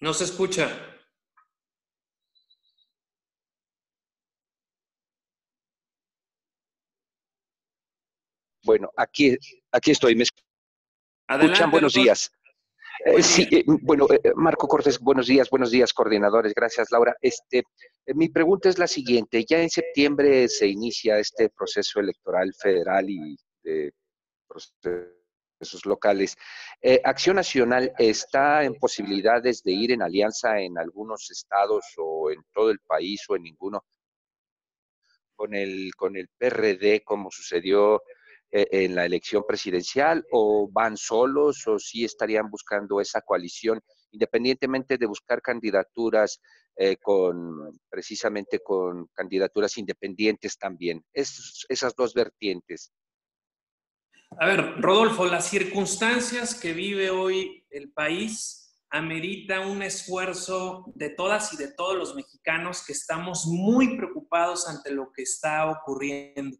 S1: No se escucha.
S12: Bueno, aquí, aquí estoy. ¿Me escuchan? buenos días. Eh, sí, eh, bueno, eh, Marco Cortés, buenos días, buenos días, coordinadores. Gracias, Laura. Este, mi pregunta es la siguiente. Ya en septiembre se inicia este proceso electoral federal y de esos locales. Eh, Acción Nacional está en posibilidades de ir en alianza en algunos estados o en todo el país o en ninguno con el, con el PRD como sucedió eh, en la elección presidencial o van solos o sí estarían buscando esa coalición independientemente de buscar candidaturas eh, con precisamente con candidaturas independientes también. Es, esas dos vertientes.
S1: A ver, Rodolfo, las circunstancias que vive hoy el país amerita un esfuerzo de todas y de todos los mexicanos que estamos muy preocupados ante lo que está ocurriendo.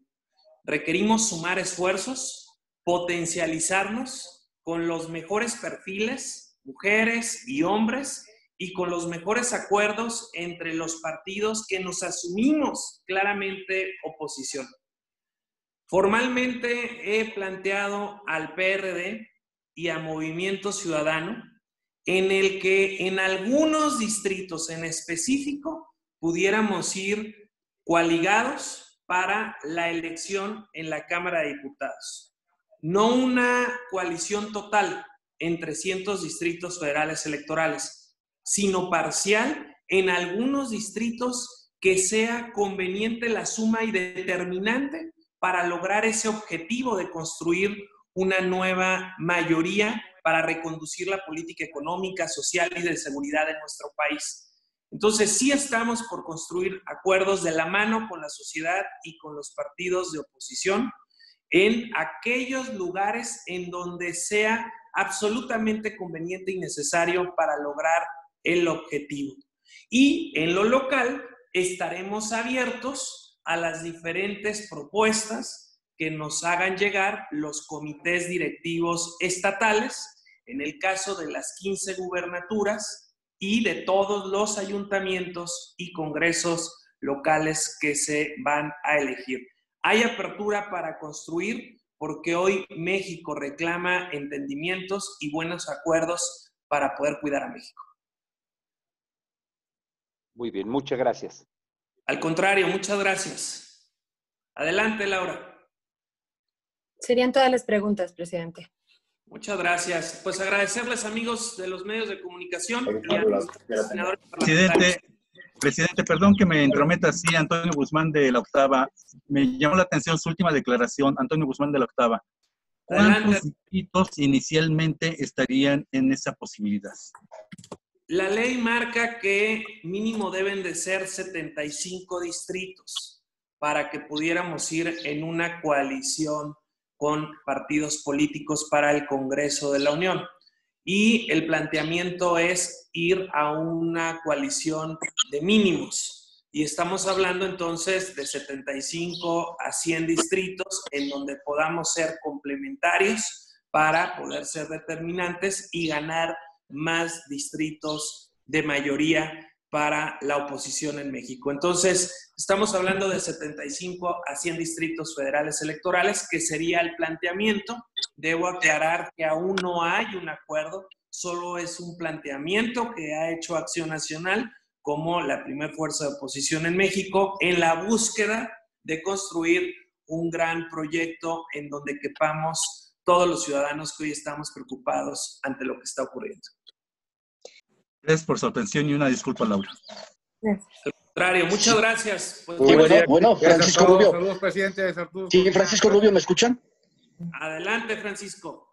S1: Requerimos sumar esfuerzos, potencializarnos con los mejores perfiles, mujeres y hombres, y con los mejores acuerdos entre los partidos que nos asumimos claramente oposición. Formalmente he planteado al PRD y a Movimiento Ciudadano en el que en algunos distritos en específico pudiéramos ir coaligados para la elección en la Cámara de Diputados. No una coalición total en 300 distritos federales electorales, sino parcial en algunos distritos que sea conveniente la suma y determinante para lograr ese objetivo de construir una nueva mayoría para reconducir la política económica, social y de seguridad en nuestro país. Entonces, sí estamos por construir acuerdos de la mano con la sociedad y con los partidos de oposición en aquellos lugares en donde sea absolutamente conveniente y necesario para lograr el objetivo. Y en lo local estaremos abiertos a las diferentes propuestas que nos hagan llegar los comités directivos estatales, en el caso de las 15 gubernaturas y de todos los ayuntamientos y congresos locales que se van a elegir. Hay apertura para construir porque hoy México reclama entendimientos y buenos acuerdos para poder cuidar a México.
S12: Muy bien, muchas gracias.
S1: Al contrario, muchas gracias. Adelante, Laura.
S4: Serían todas las preguntas, presidente.
S1: Muchas gracias. Pues agradecerles, amigos de los medios de comunicación.
S13: Presidente, presidente, perdón que me entrometa así, Antonio Guzmán de la Octava. Me llamó la atención su última declaración, Antonio Guzmán de la Octava. ¿Cuántos distritos inicialmente estarían en esa posibilidad?
S1: La ley marca que mínimo deben de ser 75 distritos para que pudiéramos ir en una coalición con partidos políticos para el Congreso de la Unión. Y el planteamiento es ir a una coalición de mínimos. Y estamos hablando entonces de 75 a 100 distritos en donde podamos ser complementarios para poder ser determinantes y ganar más distritos de mayoría para la oposición en México. Entonces, estamos hablando de 75 a 100 distritos federales electorales, que sería el planteamiento. Debo aclarar que aún no hay un acuerdo, solo es un planteamiento que ha hecho Acción Nacional como la primera fuerza de oposición en México en la búsqueda de construir un gran proyecto en donde quepamos todos los ciudadanos que hoy estamos preocupados ante lo que está ocurriendo.
S13: Gracias por su atención y una disculpa, Laura.
S1: Contrario, muchas gracias.
S14: Pues, bueno, Francisco Rubio.
S3: Saludos, presidente.
S14: Sí, Francisco Rubio, ¿me escuchan?
S1: Adelante, Francisco.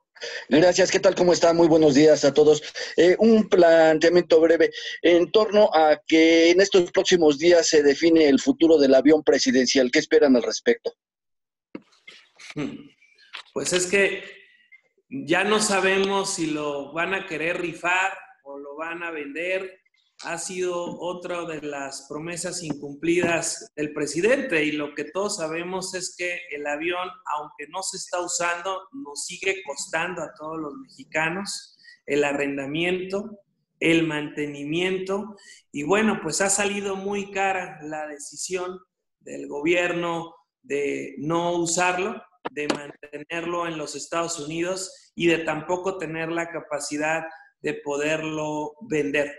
S14: Gracias, ¿qué tal? ¿Cómo están? Muy buenos días a todos. Eh, un planteamiento breve en torno a que en estos próximos días se define el futuro del avión presidencial. ¿Qué esperan al respecto?
S1: Pues es que ya no sabemos si lo van a querer rifar o lo van a vender, ha sido otra de las promesas incumplidas del presidente. Y lo que todos sabemos es que el avión, aunque no se está usando, nos sigue costando a todos los mexicanos el arrendamiento, el mantenimiento. Y bueno, pues ha salido muy cara la decisión del gobierno de no usarlo, de mantenerlo en los Estados Unidos y de tampoco tener la capacidad de poderlo vender.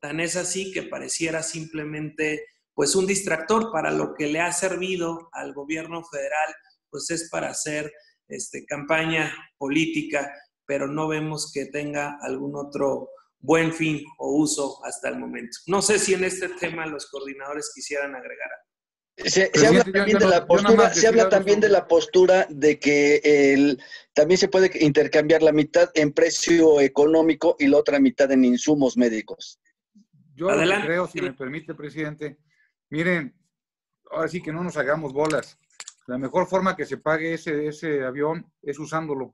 S1: Tan es así que pareciera simplemente pues un distractor para lo que le ha servido al gobierno federal, pues es para hacer este, campaña política, pero no vemos que tenga algún otro buen fin o uso hasta el momento. No sé si en este tema los coordinadores quisieran agregar algo.
S14: Se, habla también, de, la postura, se habla también de la postura de que el, también se puede intercambiar la mitad en precio económico y la otra mitad en insumos médicos.
S3: Yo creo, si me permite, presidente, miren, ahora sí que no nos hagamos bolas. La mejor forma que se pague ese, ese avión es usándolo.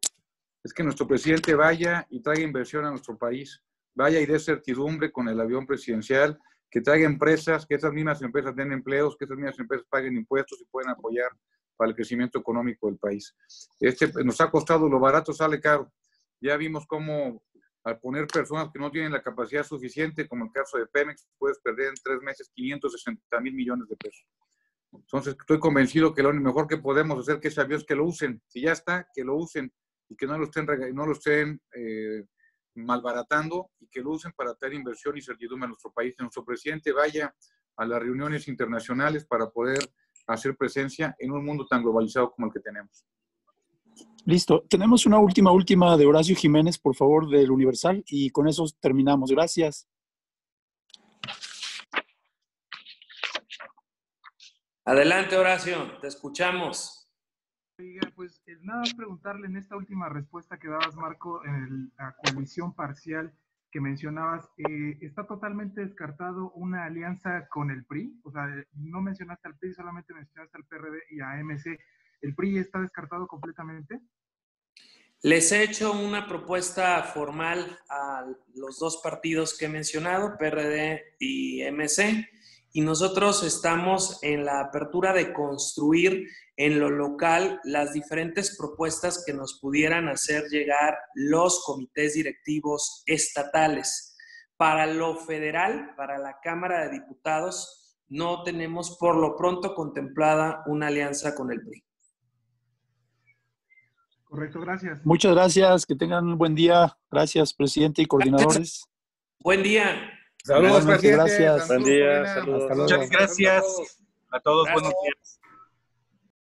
S3: Es que nuestro presidente vaya y traiga inversión a nuestro país, vaya y dé certidumbre con el avión presidencial que traiga empresas, que esas mismas empresas den empleos, que esas mismas empresas paguen impuestos y puedan apoyar para el crecimiento económico del país. Este nos ha costado, lo barato sale caro. Ya vimos cómo al poner personas que no tienen la capacidad suficiente, como el caso de Pemex, puedes perder en tres meses 560 mil millones de pesos. Entonces, estoy convencido que lo mejor que podemos hacer que ese avión es que lo usen. Si ya está, que lo usen y que no lo estén, no lo estén eh, malbaratando y que lo usen para traer inversión y certidumbre a nuestro país. Que nuestro presidente vaya a las reuniones internacionales para poder hacer presencia en un mundo tan globalizado como el que tenemos.
S15: Listo. Tenemos una última, última de Horacio Jiménez, por favor, del Universal, y con eso terminamos. Gracias.
S1: Adelante, Horacio, te escuchamos.
S16: Oiga, pues nada más preguntarle en esta última respuesta que dabas, Marco, en la coalición parcial que mencionabas, eh, ¿está totalmente descartado una alianza con el PRI? O sea, no mencionaste al PRI, solamente mencionaste al PRD y a MC. ¿El PRI está descartado completamente?
S1: Les he hecho una propuesta formal a los dos partidos que he mencionado, PRD y MC, y nosotros estamos en la apertura de construir en lo local las diferentes propuestas que nos pudieran hacer llegar los comités directivos estatales. Para lo federal, para la Cámara de Diputados, no tenemos por lo pronto contemplada una alianza con el PRI.
S16: Correcto, gracias.
S15: Muchas gracias, que tengan un buen día. Gracias, presidente y coordinadores.
S1: Buen día.
S3: Saludos, presidente.
S15: Gracias.
S2: Buen día, saludos.
S13: Muchas gracias a todos. Buenos días.